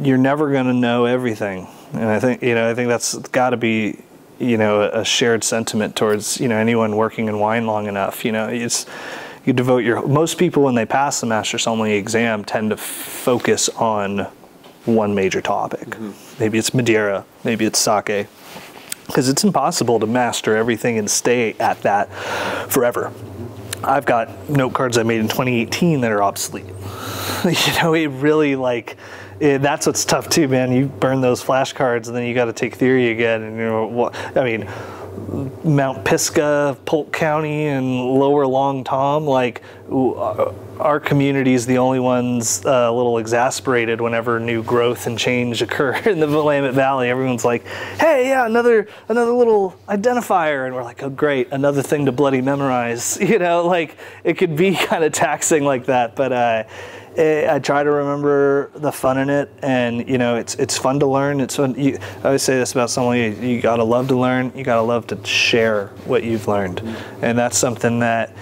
you're never going to know everything, and I think you know I think that's got to be you know a shared sentiment towards you know anyone working in wine long enough. You know, it's you devote your most people when they pass the master sommelier exam tend to focus on one major topic. Mm-hmm. Maybe it's Madeira, maybe it's sake, because it's impossible to master everything and stay at that forever. I've got note cards I made in 2018 that are obsolete. (laughs) you know, it really like it, that's what's tough too, man. You burn those flashcards and then you got to take theory again. And you know, what I mean, Mount Pisgah, Polk County, and Lower Long Tom, like uh, our community is the only ones uh, a little exasperated whenever new growth and change (laughs) occur in the Willamette Valley. Everyone's like, "Hey, yeah, another another little identifier," and we're like, "Oh, great, another thing to bloody memorize." (laughs) You know, like it could be (laughs) kind of taxing like that, but. Uh, it, I try to remember the fun in it, and you know, it's it's fun to learn. It's fun. You, I always say this about someone: you, you gotta love to learn. You gotta love to share what you've learned, and that's something that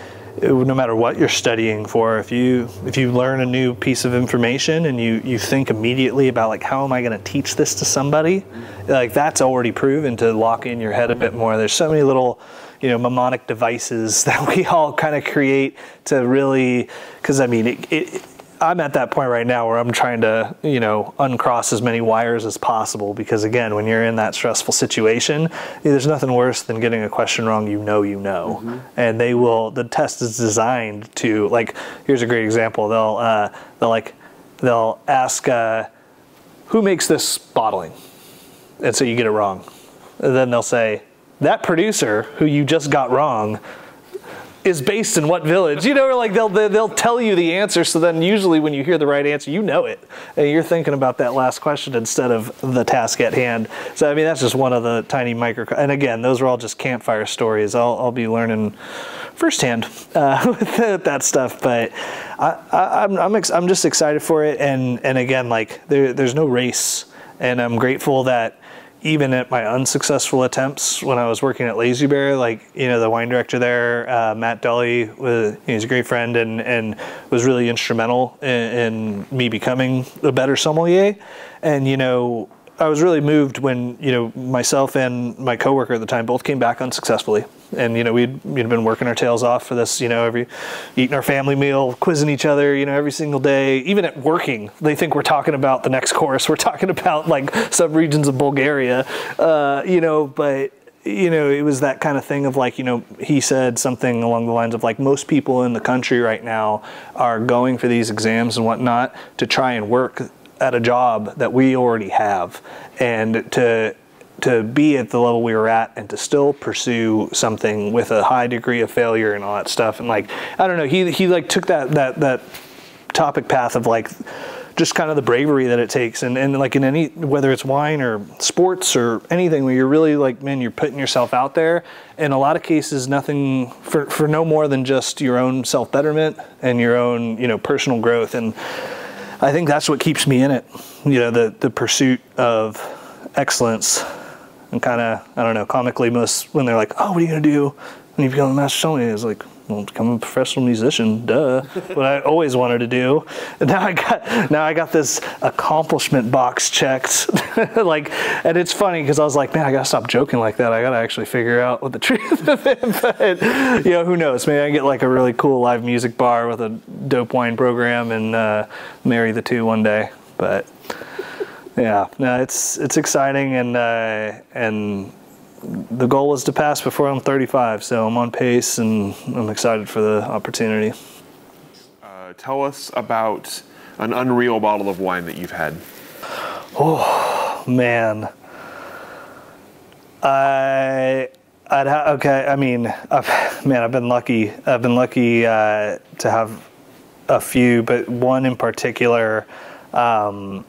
no matter what you're studying for if you if you learn a new piece of information and you you think immediately about like how am i going to teach this to somebody like that's already proven to lock in your head a bit more. There's so many little you know mnemonic devices (laughs) that we all kind of create to really because i mean it, it I'm at that point right now where I'm trying to, you know, uncross as many wires as possible because again, when you're in that stressful situation, there's nothing worse than getting a question wrong you know you know. Mm-hmm. And they will the test is designed to like here's a great example. They'll uh, they'll like they'll ask uh, who makes this bottling? And so you get it wrong. And then they'll say, that producer who you just got wrong is based in what village? You know, like they'll they'll tell you the answer. So then usually when you hear the right answer, you know it, and you're thinking about that last question instead of the task at hand. So I mean, that's just one of the tiny micro. And again, those are all just campfire stories. I'll I'll be learning firsthand uh, (laughs) with that stuff. But I, I, I'm I'm, I'm just excited for it. And and again, like there, there's no race, and I'm grateful that even at my unsuccessful attempts when I was working at Lazy Bear, like you know the wine director there, uh, Matt Dully, was he's a great friend and and was really instrumental in, in me becoming a better sommelier. And you know I was really moved when you know myself and my coworker at the time both came back unsuccessfully, and you know we'd, we'd been working our tails off for this, you know, every eating our family meal, quizzing each other, you know, every single day. Even at working, they think we're talking about the next course. (laughs) We're talking about like some regions of Bulgaria, uh, you know, but you know, it was that kind of thing of like, you know, he said something along the lines of like, most people in the country right now are going for these exams and whatnot to try and work at a job that we already have and to to be at the level we were at and to still pursue something with a high degree of failure and all that stuff. And like I don't know he he like took that that that topic path of like just kind of the bravery that it takes. And, and like in any whether it's wine or sports or anything where you're really like man you're putting yourself out there. In a lot of cases nothing for, for no more than just your own self-betterment and your own you know personal growth. And I think that's what keeps me in it. You know, the the pursuit of excellence, and kind of I don't know, comically most when they're like, oh, what are you gonna do when you become a master sommelier? It's like well, become a professional musician, duh. what I always wanted to do. And (laughs) now I got now I got this accomplishment box checked. (laughs) like, and it's funny because I was like, man, I gotta stop joking like that. I gotta actually figure out what the (laughs) truth of it. But you know, who knows? Maybe I get like a really cool live music bar with a dope wine program and uh, marry the two one day. But yeah, no, it's it's exciting and uh, and the goal is to pass before I'm 35, so I'm on pace and I'm excited for the opportunity. Uh, tell us about an unreal bottle of wine that you've had. Oh man, I I'd ha- okay. I mean, I've, man, I've been lucky. I've been lucky uh, to have a few, but one in particular. Um,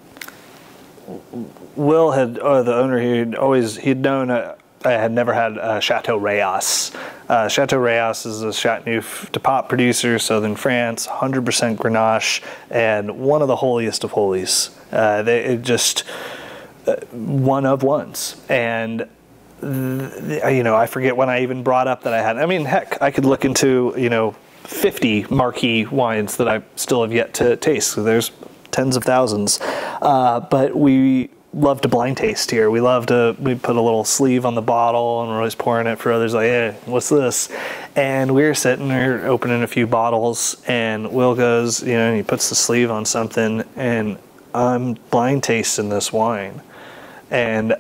Will had, or the owner, he'd always he'd known. Uh, I had never had uh, Chateau Rayas. Uh, Chateau Rayas is a Chateauneuf du Pape producer, southern France, 100% Grenache, and one of the holiest of holies. Uh, they just uh, one of ones, and you know I forget when I even brought up that I had. I mean, heck, I could look into you know 50 marquee wines that I still have yet to taste. So there's tens of thousands, uh, but we love to blind taste here. We love to we put a little sleeve on the bottle and we're always pouring it for others like, hey, what's this? And we are sitting there opening a few bottles and Will goes, you know, and he puts the sleeve on something and I'm blind tasting this wine. And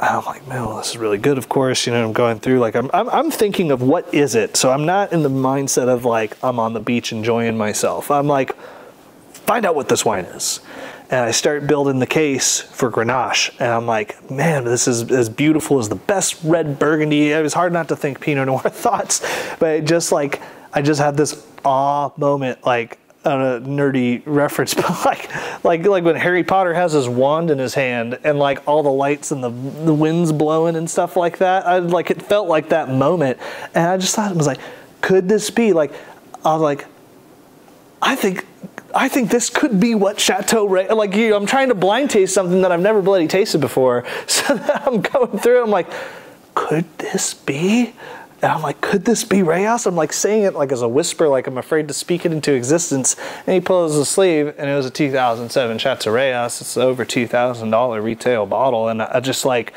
I'm like, man, this is really good. Of course, you know, I'm going through like I'm, I'm, I'm thinking of what is it. So I'm not in the mindset of like I'm on the beach enjoying myself. I'm like, find out what this wine is and I start building the case for Grenache. And I'm like, man, this is as beautiful as the best red Burgundy. It was hard not to think Pinot Noir (laughs) thoughts, but just like, I just had this awe moment, like, a nerdy reference, (laughs) but like, like, like when Harry Potter has his wand in his hand and like all the lights and the, the winds blowing and stuff like that. I like, it felt like that moment. And I just thought, it was like, could this be like, I was like, I think I think this could be what Chateau Ray, like you, I'm trying to blind taste something that I've never bloody tasted before. (laughs) So (laughs) I'm going through, I'm like, could this be? And I'm like, could this be Rayas? I'm like saying it like as a whisper, like I'm afraid to speak it into existence. And he pulls the sleeve, and it was a 2007 Chateau Rayas. It's over $2,000 retail bottle. And I just like,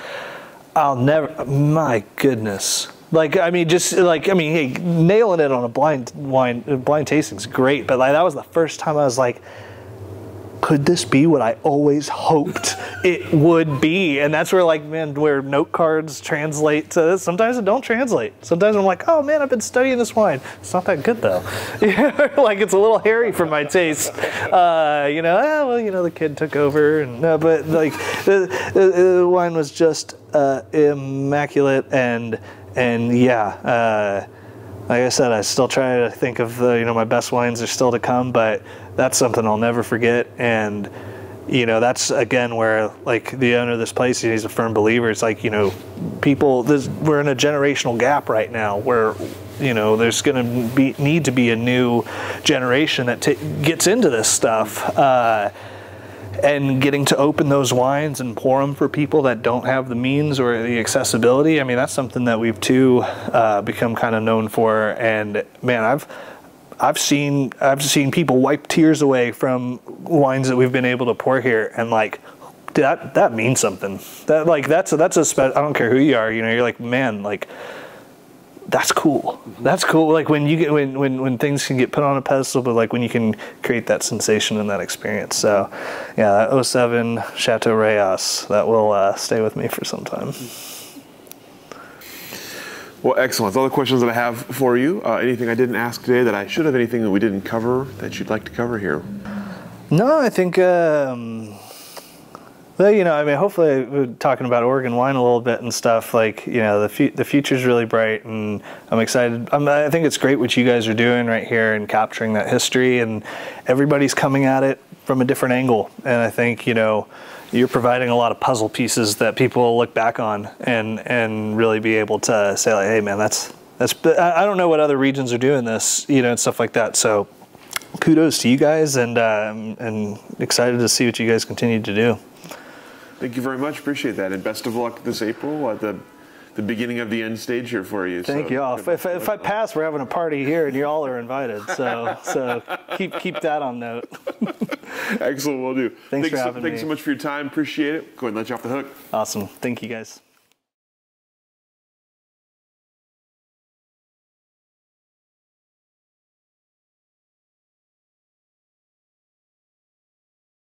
I'll never, my goodness. Like I mean, just like I mean, hey, nailing it on a blind wine blind tasting is great, but like that was the first time I was like, could this be what I always hoped it would be? And that's where, like, man, where note cards translate to this. Sometimes it don't translate. Sometimes I'm like, oh man, I've been studying this wine. It's not that good though. (laughs) like it's a little hairy for my taste. Uh, you know, eh, well, you know, the kid took over, and no, but like the, the, the wine was just uh, immaculate, and and yeah. Uh, like I said, I still try to think of the, you know my best wines are still to come, but that's something I'll never forget. And you know that's again where like the owner of this place, he's a firm believer. It's like you know people, we're in a generational gap right now where you know there's going to be need to be a new generation that t- gets into this stuff. Uh, and getting to open those wines and pour them for people that don't have the means or the accessibility. I mean, that's something that we've too uh, become kind of known for. And man, I've I've seen I've seen people wipe tears away from wines that we've been able to pour here, and like that that means something. That like that's a, that's a spe- I don't care who you are. You know, you're like man, like that's cool. That's cool. Like when you get when, when when things can get put on a pedestal, but like when you can create that sensation and that experience. So, yeah, that 07 Chateau Rayas that will uh, stay with me for some time. Well, excellent. That's all the questions that I have for you. Uh, anything I didn't ask today that I should have? Anything that we didn't cover that you'd like to cover here? No, I think. Um, well, you know, I mean, hopefully, we're talking about Oregon wine a little bit and stuff. Like, you know, the fu- the future's really bright, and I'm excited. I'm, I think it's great what you guys are doing right here and capturing that history, and everybody's coming at it from a different angle. And I think, you know, you're providing a lot of puzzle pieces that people look back on and and really be able to say, like, hey, man, that's that's. I don't know what other regions are doing this, you know, and stuff like that. So, kudos to you guys, and um, and excited to see what you guys continue to do. Thank you very much. Appreciate that. And best of luck this April at the the beginning of the end stage here for you. Thank so. you all. If, if, if, I pass, we're having a party here, and you all are invited. So so keep keep that on note. (laughs) Excellent, we'll do. Thanks, thanks for having so, me. Thanks so much for your time. Appreciate it. Go ahead and let you off the hook. Awesome. Thank you guys.